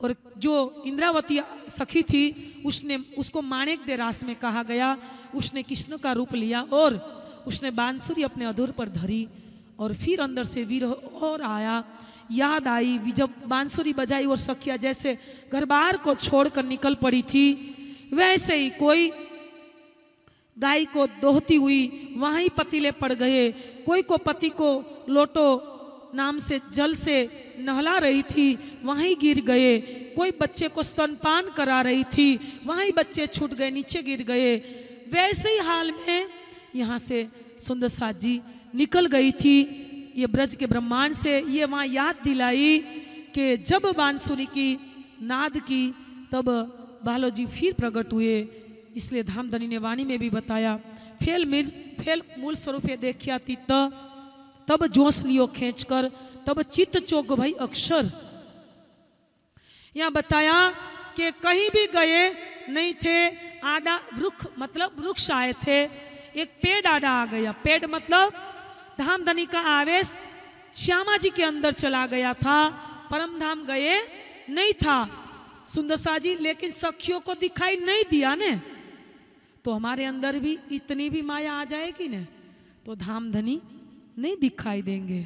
और जो इंद्रावती सखी थी, उसने, उसको माणिक दे रास में कहा गया, उसने कृष्ण का रूप लिया, और उसने बांसुरी अपने अधूर पर धरी और फिर अंदर से वीर और आया। याद आई जब बांसुरी बजाई और सखिया जैसे घर बार को छोड़कर निकल पड़ी थी, वैसे ही कोई गाय को दोहती हुई वहीं पतीले पड़ गए। कोई को पति को लोटो नाम से जल से नहला रही थी, वहीं गिर गए। कोई बच्चे को स्तनपान करा रही थी, वहीं बच्चे छूट गए, नीचे गिर गए। वैसे ही हाल में, यहाँ से सुंदर साथ जी निकल गई थी। ये ब्रज के ब्रह्मांड से ये वहाँ याद दिलाई कि जब बांसुरी की नाद की, तब बालोजी फिर प्रकट हुए। इसलिए धामधनी ने वाणी में भी बताया, फेल मिर, फेल मूल स्वरूप देखिया तीत तब जोश लियो खींच कर तब चित्त चौक भाई अक्षर। यहाँ बताया कि कहीं भी गए नहीं थे, आडा वृक्ष मतलब वृक्ष आए थे। एक पेड़ आडा आ गया। पेड़ मतलब धामधनी का आवेश श्यामा जी के अंदर चला गया था। परम धाम गए नहीं था। सुंदरसा जी लेकिन सखियों को दिखाई नहीं दिया ने। तो हमारे अंदर भी इतनी भी माया आ जाएगी ने तो धामधनी नहीं दिखाई देंगे।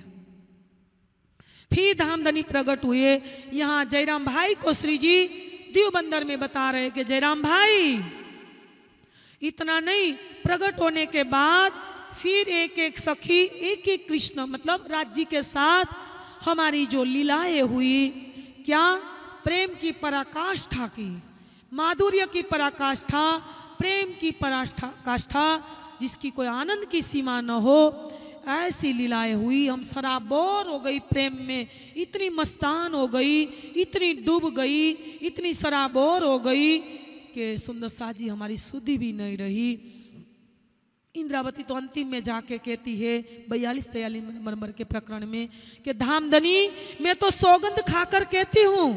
फिर धामधनी प्रकट हुए। यहाँ जयराम भाई को श्री जी दीव बंदर में बता रहे कि जयराम भाई, इतना नहीं, प्रकट होने के बाद फिर एक एक सखी, एक एक कृष्ण मतलब राज्य के साथ हमारी जो लीलाएँ हुई, क्या प्रेम की पराकाष्ठा की, माधुर्य की पराकाष्ठा, प्रेम की पराकाष्ठा, जिसकी कोई आनंद की सीमा न हो, ऐसी लीलाएँ हुई। हम सराबोर हो गई प्रेम में, इतनी मस्तान हो गई, इतनी डूब गई, इतनी सराबोर हो गई कि सुंदर साजी, हमारी शुद्धि भी नहीं रही। इंद्रावती तो अंतिम में जाके कहती है, बयालीस तयालीस नंबर के प्रकरण में, कि धामधनी, मैं तो सौगंध खाकर कहती हूँ,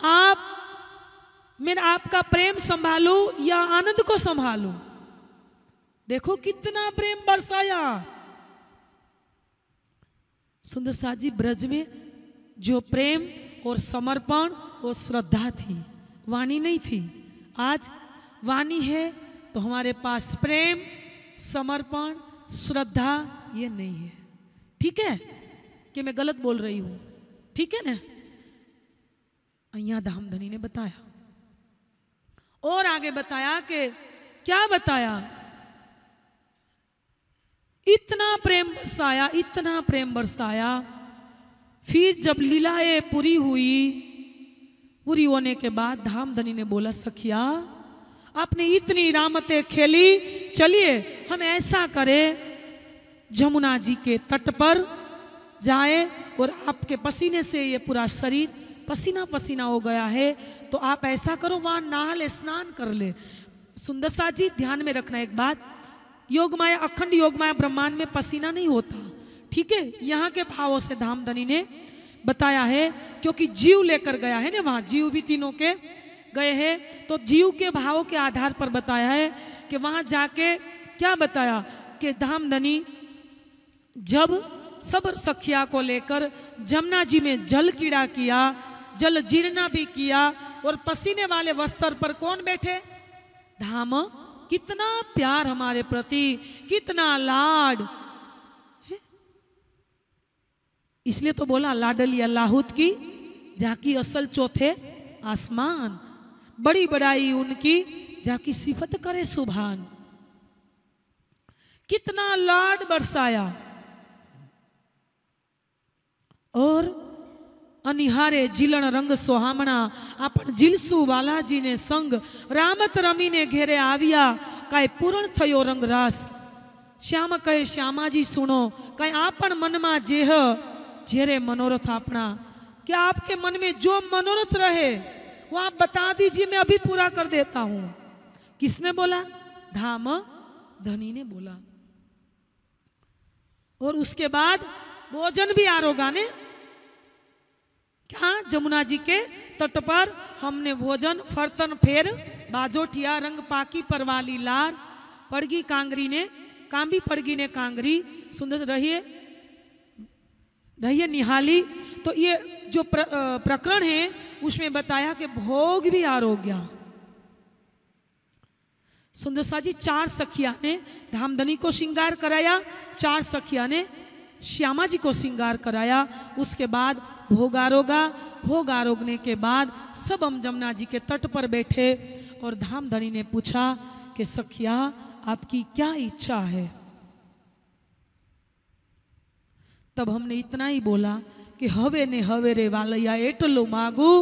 आप, मैं आपका प्रेम संभालू या आनंद को संभालू? देखो कितना प्रेम बरसाया। सुंदर साजी ब्रज में जो प्रेम और समर्पण और श्रद्धा थी, वाणी नहीं थी। आज वाणी है तो हमारे पास प्रेम, समर्पण, श्रद्धा, ये नहीं है। ठीक है कि मैं गलत बोल रही हूँ? ठीक है ना? अय्या धामधनी ने बताया। और आगे बताया कि क्या बताया? इतना प्रेम बरसाया, इतना प्रेम बरसाया। फिर जब लीलाएँ पूरी हुई, पूरी होने के बाद धामधनी ने बोला, सखिया आपने इतनी रामतें खेली, चलिए हम ऐसा करें, जमुना जी के तट पर जाए और आपके पसीने से ये पूरा शरीर पसीना पसीना हो गया है तो आप ऐसा करो, वहाँ नहा स्नान कर ले। सुंदर सा जी, ध्यान में रखना एक बात, योग माया, अखंड योग माया ब्रह्मांड में पसीना नहीं होता। ठीक है? यहाँ के भावों से धामधनी ने बताया है, क्योंकि जीव लेकर गया है ना वहाँ, जीव भी तीनों के गए हैं तो जीव के भावों के आधार पर बताया है कि वहाँ जाके क्या बताया कि धामधनी जब सब सखिया को लेकर जमुना जी में जल कीड़ा किया, जल जीर्णा भी किया और पसीने वाले वस्त्र पर कौन बैठे? धाम, कितना प्यार हमारे प्रति, कितना लाड। इसलिए तो बोला, लाडली अल्लाहुत की, जाकी असल चौथे आसमान। बड़ी बड़ाई उनकी जाकी सिफत करे सुभान कितना लाड बरसाया और અનિહારે જીલણ રંગ સોહામણા આપણ જીલસુ વાલાજીને સંગ રામત રમીને ઘેરે આવ્યા કાંઈ પૂર્ણ થયો રંગરાસ શ્યામ કહે શ્યામાજી સુણો કાંઈ આપણ મનમાં જેહ झेरे मनोरथ अपना क्या आपके मन में जो मनोरथ रहे वो आप बता दीजिए, मैं अभी पूरा कर देता हूँ। किसने बोला? धाम धनी ने बोला। और उसके बाद भोजन भी आरोगा ने। क्या? जमुना जी के तट पर हमने भोजन, फर्तन फेर बाजोटिया रंग पाकी, परवाली, लार, पड़गी, कांगरी ने, कांबी, पड़गी ने कांगरी। सुंदर रहिए रहिए निहाली। तो ये जो प्र, प्रकरण है उसमें बताया कि भोग भी आरोग्या। सुंदर सा जी चार सखिया ने धामधनी को श्रृंगार कराया चार सखिया ने श्यामा जी को श्रृंगार कराया उसके बाद भोग आरोगा भोग आरोगने के बाद सब हम जमुना जी के तट पर बैठे और धामधनी ने पूछा कि सखिया आपकी क्या इच्छा है? तब हमने इतना ही बोला કે હવે ને હવે રે વાલૈયા એટલું માગું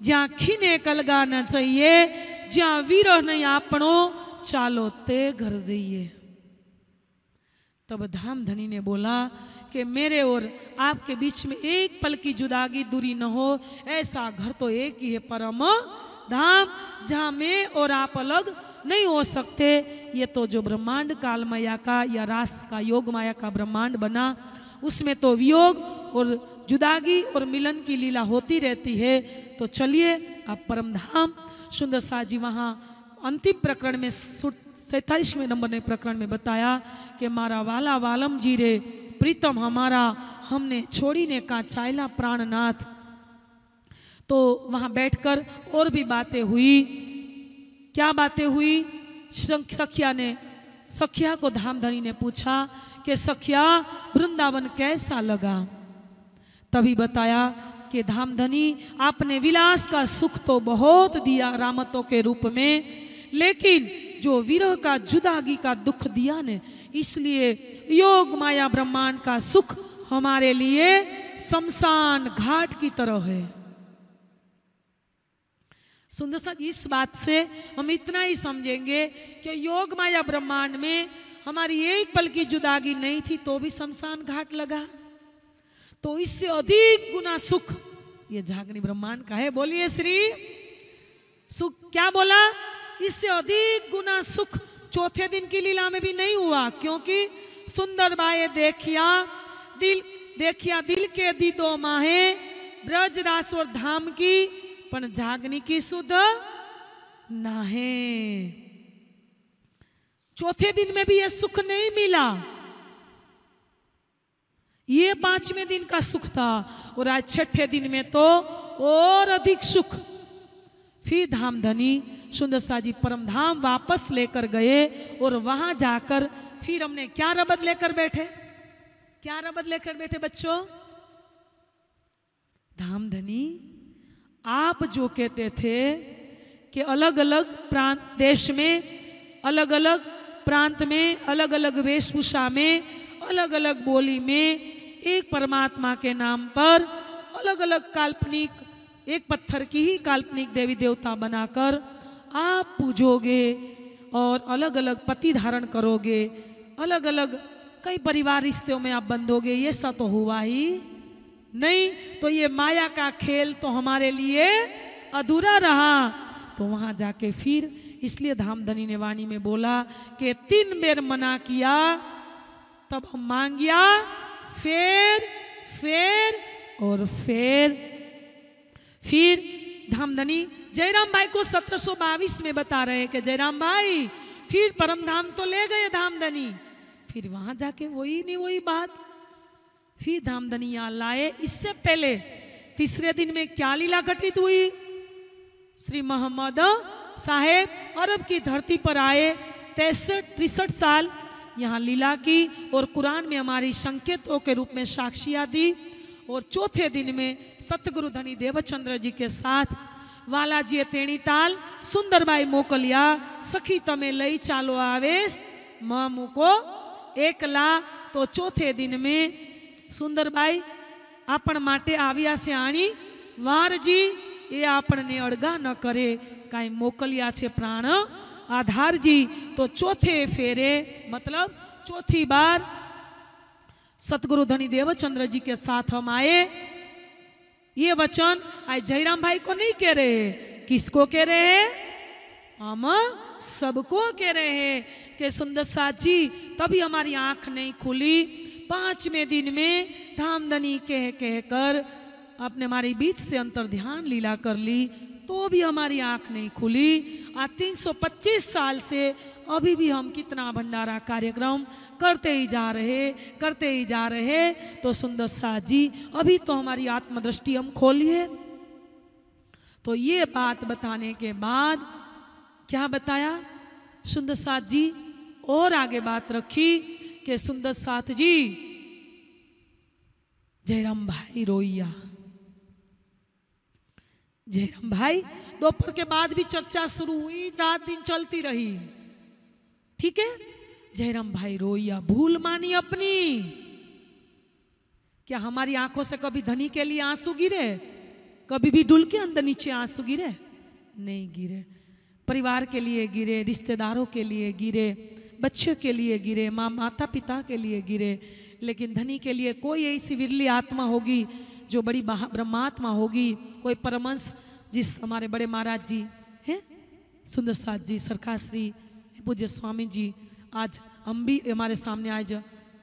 જ્યાં ખીને કલગા ન જઈએ જ્યાં વિરહ નહીં આપણો ચાલો તે ઘર જઈએ तब धाम धनी ने बोला कि मेरे और आपके बीच में एक पल की जुदागी दूरी न हो ऐसा घर तो एक ही है परम धाम जहाँ मैं और आप अलग नहीं हो सकते ये तो जो ब्रह्मांड काल माया का या रास का योग माया का ब्रह्मांड बना उसमें तो वियोग और जुदागी और मिलन की लीला होती रहती है। तो चलिए अब परमधाम, सुंदर शाह जी वहाँ अंतिम प्रकरण में सैतालीसवें नंबर ने प्रकरण में बताया कि मारा वाला वालम जी रे, प्रीतम हमारा, हमने छोड़ी ने का चाइला प्राणनाथ। तो वहाँ बैठकर और भी बातें हुई। क्या बातें हुई? सखिया ने, सखिया को धामधनी ने पूछा कि सखिया वृंदावन कैसा लगा? तभी बताया कि धामधनी आपने विलास का सुख तो बहुत दिया रामतों के रूप में, लेकिन जो विरह का जुदागी का दुख दिया ने, इसलिए योग माया ब्रह्मांड का सुख हमारे लिए शमशान घाट की तरह है। सुंदर सा इस बात से हम इतना ही समझेंगे कि योग माया ब्रह्मांड में हमारी एक पल की जुदागी नहीं थी तो भी शमशान घाट लगा। तो इससे अधिक गुना सुख, ये झागनी ब्रह्मांड का है। बोलिए, श्री। सुख क्या बोला? इससे अधिक गुना सुख चौथे दिन की लीला में भी नहीं हुआ, क्योंकि सुंदर बाए देखिया, दिल देखिया दिल के दी दो माहे, ब्रज रास और धाम की, पण जागनी की सुध ना है चौथे दिन में भी यह सुख नहीं मिला। ये पाँचवें दिन का सुख था और आज छठे दिन में तो और अधिक सुख। फिर धाम धनी सुंदर सा जी परम धाम वापस लेकर गए और वहाँ जाकर फिर हमने क्या रबद लेकर बैठे? क्या रबद लेकर बैठे बच्चों? धाम धनी आप जो कहते थे कि अलग अलग प्रांत, देश में अलग अलग प्रांत में अलग अलग वेशभूषा में अलग अलग बोली में, एक परमात्मा के नाम पर अलग अलग काल्पनिक, एक पत्थर की ही काल्पनिक देवी देवता बनाकर आप पूजोगे और अलग अलग पति धारण करोगे। अलग अलग कई परिवार रिश्तों में आप बंधोगे ये सब तो हुआ ही नहीं। तो ये माया का खेल तो हमारे लिए अधूरा रहा। तो वहाँ जाके फिर इसलिए धामधनी ने वाणी में बोला कि तीन बेर मना किया, तब हम मांगिया फिर फिर और फिर। फिर धामधनी जयराम भाई को सत्रह में बता रहे कि जयराम भाई, फिर परम धाम तो ले गए धामधनी। फिर वहाँ जाके वही नहीं, वही बात। फिर धामधनी यहाँ लाए। इससे पहले तीसरे दिन में क्या लीला घटित हुई? श्री मोहम्मद साहेब अरब की धरती पर आए तिरसठ तिरसठ साल यहाँ लीला की और कुरान में हमारी संकेतों के रूप में साक्षियाँ दी और चौथे दिन में सतगुरु धनी देवचंद्र जी के साथ વાલાજીએ તેણી તાલ સુંદરબાઈ મોકલ્યા સખી તમે લઈ ચાલો આવેશ માં મૂકો એકલા તો ચોથે દિન મેં સુંદરબાઈ આપણ માટે આવ્યા છે આણી વારજી એ આપણને અળગા ન કરે કાંઈ મોકલ્યા છે પ્રાણ આધારજી તો ચોથે ફેરે मतलब चौथी बार सतगुरु धनी देवचंद्र जी के साथ हम आए ये वचन आज जयराम भाई को नहीं कह रहे हैं किसको कह रहे हैं हम सबको कह रहे हैं कि सुंदर साथ जी तभी हमारी आंख नहीं खुली पांचवें दिन में धामधनी कह कह कर अपने हमारी बीच से अंतर ध्यान लीला कर ली तो भी हमारी आँख नहीं खुली। आज 325 साल से अभी भी हम कितना भंडारा कार्यक्रम करते ही जा रहे, करते ही जा रहे। तो सुंदर साथ जी, अभी तो हमारी आत्मदृष्टि हम खोलिए तो ये बात बताने के बाद क्या बताया? सुंदर साथ जी, और आगे बात रखी कि सुंदर साथ जी, जयराम भाई रोइया। जयराम भाई, दोपहर के बाद भी चर्चा शुरू हुई, रात दिन चलती रही। ठीक है? जयराम भाई रोइया, भूल मानी अपनी। क्या हमारी आँखों से कभी धनी के लिए आँसू गिरे? कभी भी डुल के अंदर नीचे आँसू गिरे? नहीं गिरे। परिवार के लिए गिरे, रिश्तेदारों के लिए गिरे, बच्चों के लिए गिरे, माँ माता पिता के लिए गिरे। लेकिन धनी के लिए कोई ऐसी विरली आत्मा होगी जो बड़ी ब्रह्मात्मा होगी, कोई परमंश जिस हमारे बड़े महाराज जी हैं, सुंदर साथ जी सरकार श्री पूज्य स्वामी जी, आज हम भी हमारे सामने आज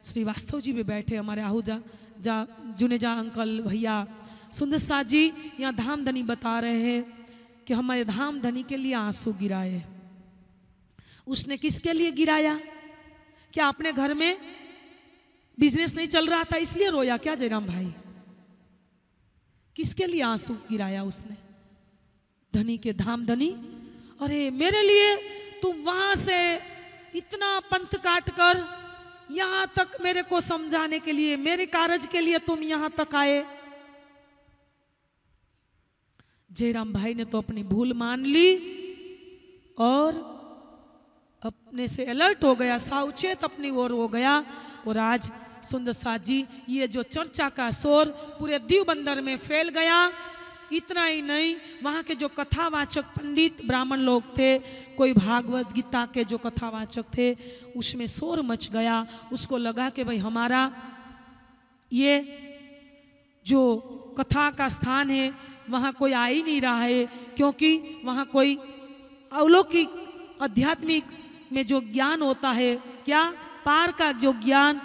श्रीवास्तव जी भी बैठे, हमारे आहूजा, जा जुनेजा अंकल, भैया, सुंदर साथ जी यहाँ धाम धनी बता रहे हैं कि हमारे धाम धनी के लिए आँसू गिराए उसने किसके लिए गिराया? क्या अपने घर में बिज़नेस नहीं चल रहा था, इसलिए रोया क्या जयराम भाई? किसके लिए आँसू गिराया उसने? धनी के धाम धनी? अरे, मेरे लिए तुम वहाँ से इतना पंथ काट कर यहाँ तक मेरे को समझाने के लिए, मेरे कारज के लिए तुम यहाँ तक आए। जयराम भाई ने तो अपनी भूल मान ली और अपने से अलर्ट हो गया, सावचेत अपनी ओर हो गया और आज सुंदर साथ जी, ये जो चर्चा का शोर पूरे दीव बंदर में फैल गया, इतना ही नहीं, वहाँ के जो कथावाचक पंडित ब्राह्मण लोग थे, कोई भागवत गीता के जो कथावाचक थे, उसमें शोर मच गया, उसको लगा कि भाई हमारा ये जो कथा का स्थान है, वहाँ कोई आ ही नहीं रहा है, क्योंकि वहाँ कोई अलौकिक, आध्यात्मिक में जो ज्ञान होता है, क्या? पार का जो ज्ञान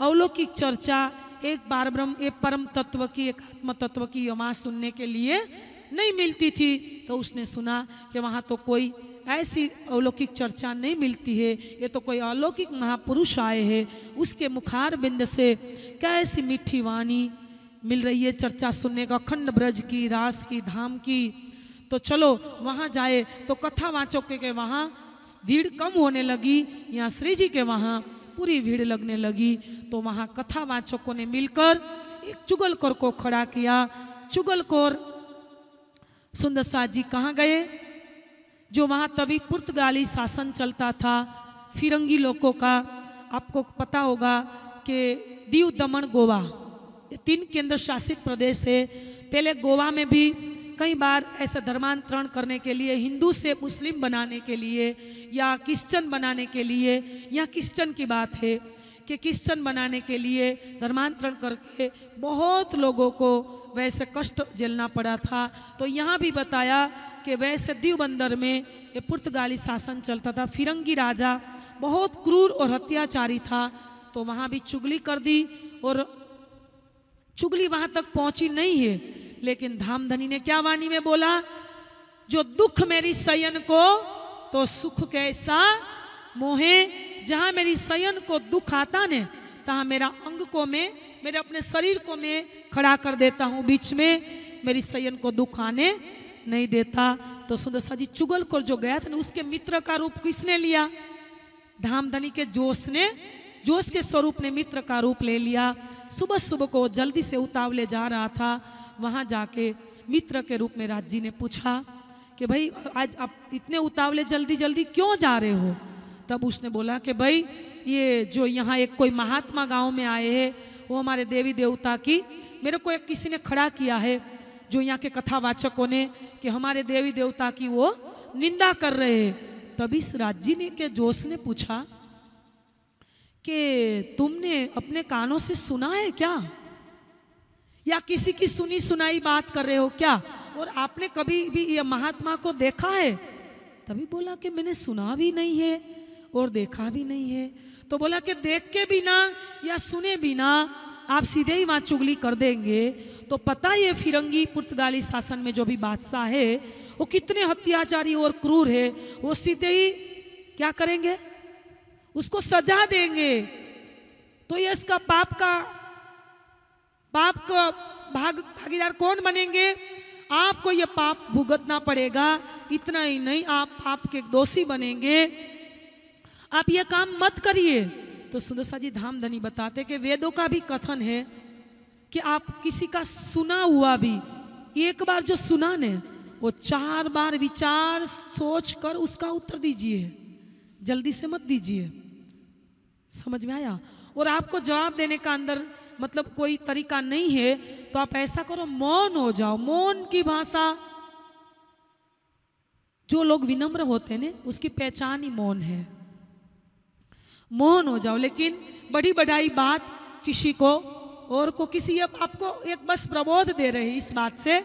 अलौकिक चर्चा, एक बार ब्रह्म, एक परम तत्व की, एक आत्म तत्व की आवाज़ सुनने के लिए नहीं मिलती थी। तो उसने सुना कि वहाँ तो कोई ऐसी अलौकिक चर्चा नहीं मिलती है। ये तो कोई अलौकिक महापुरुष आए हैं। उसके मुखार बिंद से कैसी मीठी वाणी मिल रही है चर्चा सुनने का, अखंड ब्रज की, रास की, धाम की। तो चलो, वहाँ जाए। तो कथावाचक के वहाँ, भीड़ कम होने लगी। यहाँ श्री जी के वहाँ पूरी भीड़ लगने लगी। तो वहाँ कथावाचकों ने मिलकर एक चुगलखोर को खड़ा किया। चुगलखोर, सुंदर साथ जी कहाँ गए? जो वहाँ तभी पुर्तगाली शासन चलता था, फिरंगी लोगों का। आपको पता होगा कि दीव दमन गोवा तीन केंद्र शासित प्रदेश है। पहले गोवा में भी कई बार ऐसा धर्मांतरण करने के लिए, हिंदू से मुस्लिम बनाने के लिए, या क्रिश्चन बनाने के लिए, या क्रिश्चन की बात है कि क्रिश्चन बनाने के लिए धर्मांतरण करके बहुत लोगों को वैसे कष्ट झेलना पड़ा था। तो यहाँ भी बताया कि वैसे दीव बंदर में ये पुर्तगाली शासन चलता था। फिरंगी राजा बहुत क्रूर और हत्याचारी था। तो वहाँ भी चुगली कर दी और चुगली वहाँ तक पहुँची नहीं है। लेकिन धामधनी ने क्या वाणी में बोला? जो दुख मेरी सयन को तो सुख कैसा मोहे? जहाँ मेरी सयन को दुख आता ने, तहाँ मेरा अंग को मैं, मेरे अपने शरीर को मैं खड़ा कर देता हूँ बीच में। मेरी सयन को दुख आने नहीं देता। तो सुंदर सा जी चुगल कर जो गया था ना, उसके मित्र का रूप किसने लिया? धामधनी के जोश ने, जोश के स्वरूप ने मित्र का रूप ले लिया। सुबह सुबह को जल्दी से उतावले जा रहा था। वहाँ जाके मित्र के रूप में राज जी ने पूछा कि भाई, आज आप इतने उतावले जल्दी जल्दी क्यों जा रहे हो? तब उसने बोला कि भाई, ये जो यहाँ एक कोई महात्मा गाँव में आए हैं, वो हमारे देवी देवता की, मेरे को एक किसी ने खड़ा किया है, जो यहाँ के कथावाचकों ने, कि हमारे देवी देवता की वो निंदा कर रहे हैं। तभी राज्य ने, के जोश ने पूछा कि तुमने अपने कानों से सुना है क्या? या किसी की सुनी सुनाई बात कर रहे हो क्या? और आपने कभी भी यह महात्मा को देखा है? तभी बोला कि मैंने सुना भी नहीं है और देखा भी नहीं है। तो बोला कि देख के बिना या सुने बिना आप सीधे ही वहाँ चुगली कर देंगे। तो पता ये फिरंगी पुर्तगाली शासन में जो भी बादशाह है, वो कितने हत्याचारी और क्रूर है, वो सीधे ही क्या करेंगे? उसको सजा देंगे। तो ये इसका पाप का पाप का भाग, भागीदार कौन बनेंगे? आपको ये पाप भुगतना पड़ेगा। इतना ही नहीं, आप पाप के दोषी बनेंगे। आप ये काम मत करिए। तो सुंदरसा जी धामधनी बताते कि वेदों का भी कथन है कि आप किसी का सुना हुआ भी, एक बार जो सुना ने, वो चार बार विचार सोच कर उसका उत्तर दीजिए। जल्दी से मत दीजिए। समझ में आया? और आपको जवाब देने का अंदर मतलब कोई तरीका नहीं है तो आप ऐसा करो, मौन हो जाओ। मौन की भाषा जो लोग विनम्र होते हैं ना, उसकी पहचान ही मौन है। मौन हो जाओ, लेकिन बड़ी बढ़ाई बात किसी को और को किसी अब आपको एक बस प्रबोध दे रहे इस बात से।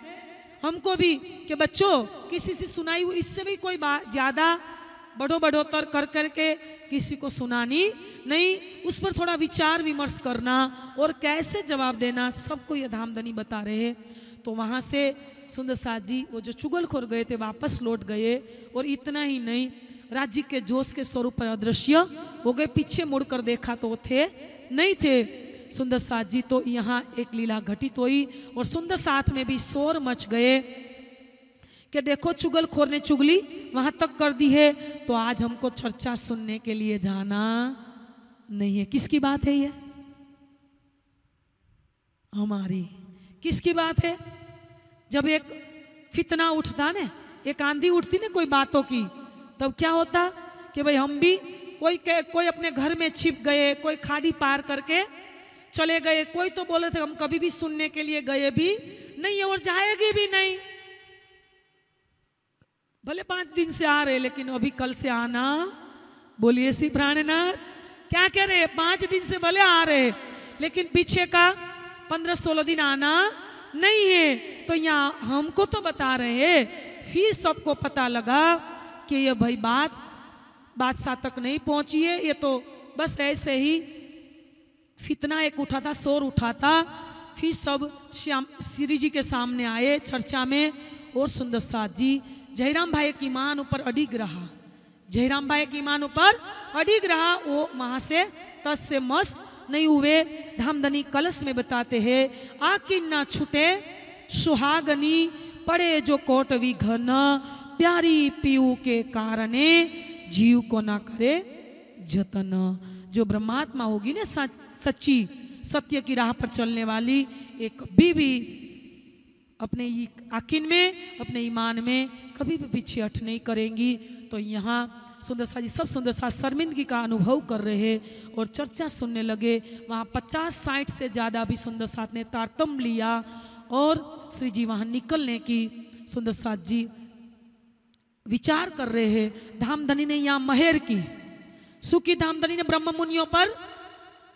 हमको भी कि बच्चों, किसी से सुनाई हुई, इससे भी कोई बात ज़्यादा बढ़ो बढ़ोतर कर करके किसी को सुनानी नहीं। उस पर थोड़ा विचार विमर्श करना और कैसे जवाब देना, सबको ये धामधनी बता रहे तो वहाँ से सुंदर साथ जी, वो जो चुगलखोर गए थे, वापस लौट गए और इतना ही नहीं, राज्य के जोश के स्वरूप पर अदृश्य हो गए। पीछे मुड़कर देखा तो वो थे, नहीं थे सुंदर साथ जी। तो यहाँ एक लीला घटित हुई और सुंदर साथ में भी शोर मच गए। कि देखो चुगलखोर ने चुगली, वहाँ तक कर दी है तो आज हमको चर्चा सुनने के लिए जाना नहीं है। किसकी बात है ये? हमारी। किसकी बात है? जब एक फितना उठता ना, एक आंधी उठती ना कोई बातों की, तब क्या होता कि भाई हम भी कोई कोई अपने घर में छिप गए, कोई खाड़ी पार करके चले गए, कोई तो बोले थे हम कभी भी सुनने के लिए गए भी नहीं और जाएगी भी नहीं। भले पाँच दिन से आ रहे, लेकिन अभी कल से आना। बोलिए सी प्राणनाथ, क्या कह रहे पाँच दिन से भले आ रहे, लेकिन पीछे का पंद्रह सोलह दिन आना नहीं है। तो यहाँ हमको तो बता रहे हैं, फिर सबको पता लगा कि ये भाई बात बादशाह तक नहीं पहुँची है। ये तो बस ऐसे ही फितना एक उठाता शोर उठाता फिर सब श्याम, श्री जी के सामने आए चर्चा में, और सुंदर साथ जी जयराम भाई की मान ऊपर अडिग रहा। जयराम भाई की मान ऊपर अडिग रहा। वो वहाँ से तस से मस नहीं हुए। धामधनी कलश में बताते हैं आकिन ना छूटे, सुहागनी पड़े जो कोटवी घन, प्यारी पीऊ के कारणे जीव को ना करे जतन। जो ब्रह्मात्मा होगी ना सच्ची, सत्य की राह पर चलने वाली एक कभी भी अपने आकिन में, अपने ईमान में कभी भी पीछे हट नहीं करेंगी। तो यहाँ सुंदर सा जी, सब सुंदर सा शर्मिंदगी का अनुभव कर रहे और चर्चा सुनने लगे। वहाँ पचास साठ से ज़्यादा भी सुंदर साथ ने तारतम लिया और श्री जी वहाँ निकलने की सुंदर साथ जी विचार कर रहे हैं, धामधनी ने यहाँ महेर की, सुखी धामधनी ने ब्रह्म मुनियों पर,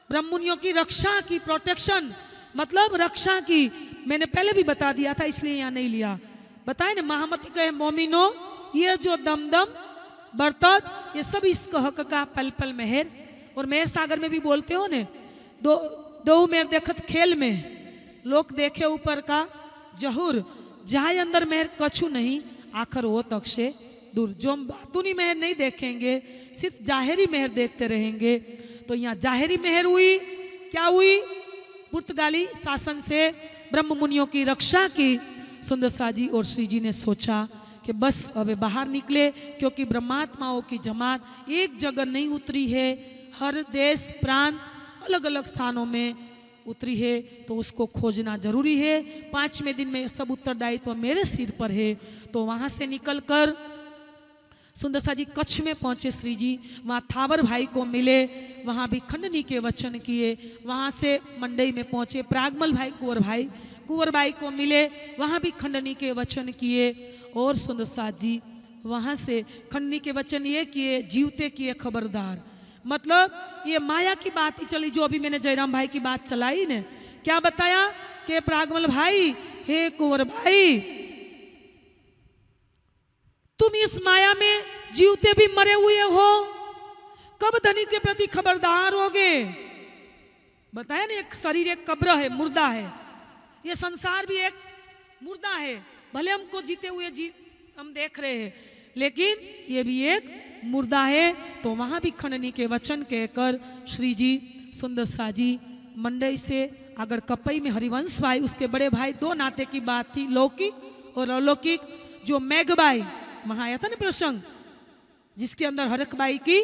ब्रह्म मुनियों की रक्षा की प्रोटेक्शन मतलब रक्षा की मैंने पहले भी बता दिया था, इसलिए यहाँ नहीं लिया। बताए ना महामती कहे, मोमिनो, ये जो दमदम बर्तद ये सब इस हक का पल पल मेहर। और मेहर सागर में भी बोलते हो ने, दो दो मेर देखत खेल में, लोग देखे ऊपर का जहूर, जहाँ अंदर मेहर कछु नहीं, आखिर वो तक से दूर। जो हम बातूनी मेहर नहीं देखेंगे, सिर्फ़ जाहिरी मेहर देखते रहेंगे। तो यहाँ जाहिरी मेहर हुई, क्या हुई? पुर्तगाली शासन से ब्रह्म मुनियों की रक्षा की। सुंदर साजी और श्री जी ने सोचा कि बस अब बाहर निकले, क्योंकि ब्रह्मात्माओं की जमात एक जगह नहीं उतरी है। हर देश, प्रांत अलग अलग स्थानों में उतरी है तो उसको खोजना ज़रूरी है। पाँचवें दिन में सब उत्तरदायित्व मेरे सिर पर है तो वहाँ से निकलकर सुंदर सा जी कच्छ में पहुँचे श्री जी, वहाँ थावर भाई को मिले, वहाँ भी खंडनी के वचन किए, वहाँ से मंडई में पहुँचे प्रागमल भाई, कुंवर भाई। कुंवर भाई को मिले, वहाँ भी खंडनी के वचन किए। और सुंदर साथ जी, वहाँ से खंडनी के वचन ये किए, जीवते किए खबरदार। मतलब ये माया की बात ही चली, जो अभी मैंने जयराम भाई की बात चलाई ने। क्या बताया? कि प्रागमल भाई, हे कुंवर भाई तुम इस माया में जीवते भी मरे हुए हो? कब धनी के प्रति खबरदार होगे? बताया ना, एक शरीर, एक कब्र है, मुर्दा है। ये संसार भी एक मुर्दा है। भले हमको जीते हुए जी, हम देख रहे हैं, लेकिन ये भी एक मुर्दा है। तो वहाँ भी खंडनी के वचन कहकर श्री जी सुंदर साजी मंडई से अगर कपई में हरिवंश भाई, उसके बड़े भाई, दो नाते की बात थी, लौकिक और अलौकिक, जो मेघबाई वहाँ था प्रसंग, जिसके अंदर हरक बाई की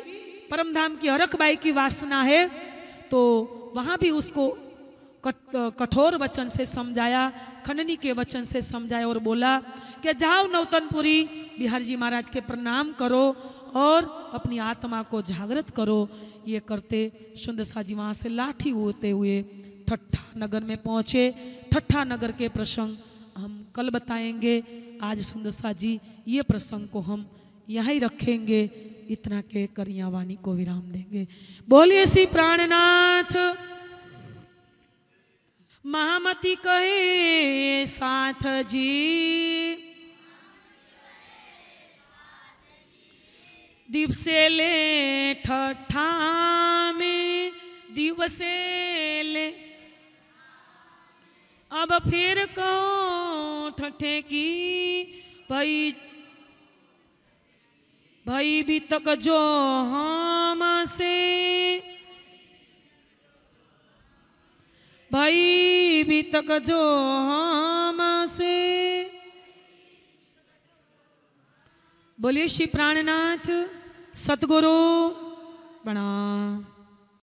परमधाम की हरक बाई की वासना है तो वहाँ भी उसको कठोर वचन से समझाया, खननी के वचन से समझाया और बोला कि जाओ नौतनपुरी, बिहार जी महाराज के प्रणाम करो और अपनी आत्मा को जागृत करो। ये करते सुंदर सा जी वहाँ से लाठी होते हुए ठट्ठा नगर में पहुँचे। ठट्ठा नगर के प्रसंग हम कल बताएँगे। आज सुंदर सा जी, ये प्रसंग को हम यहाँ ही रखेंगे। इतना के करिया वाणी को विराम देंगे। बोलिए श्री प्राणनाथ, महामती कहे, साथ जी। दिवसे ले ठठा में दिवसे ले अब फिर कहो ठठे की भाई भाई भी तक जो हम से। भाई भी तक जो हम से। बोलिए, श्री प्राणनाथ सतगुरु प्रणाम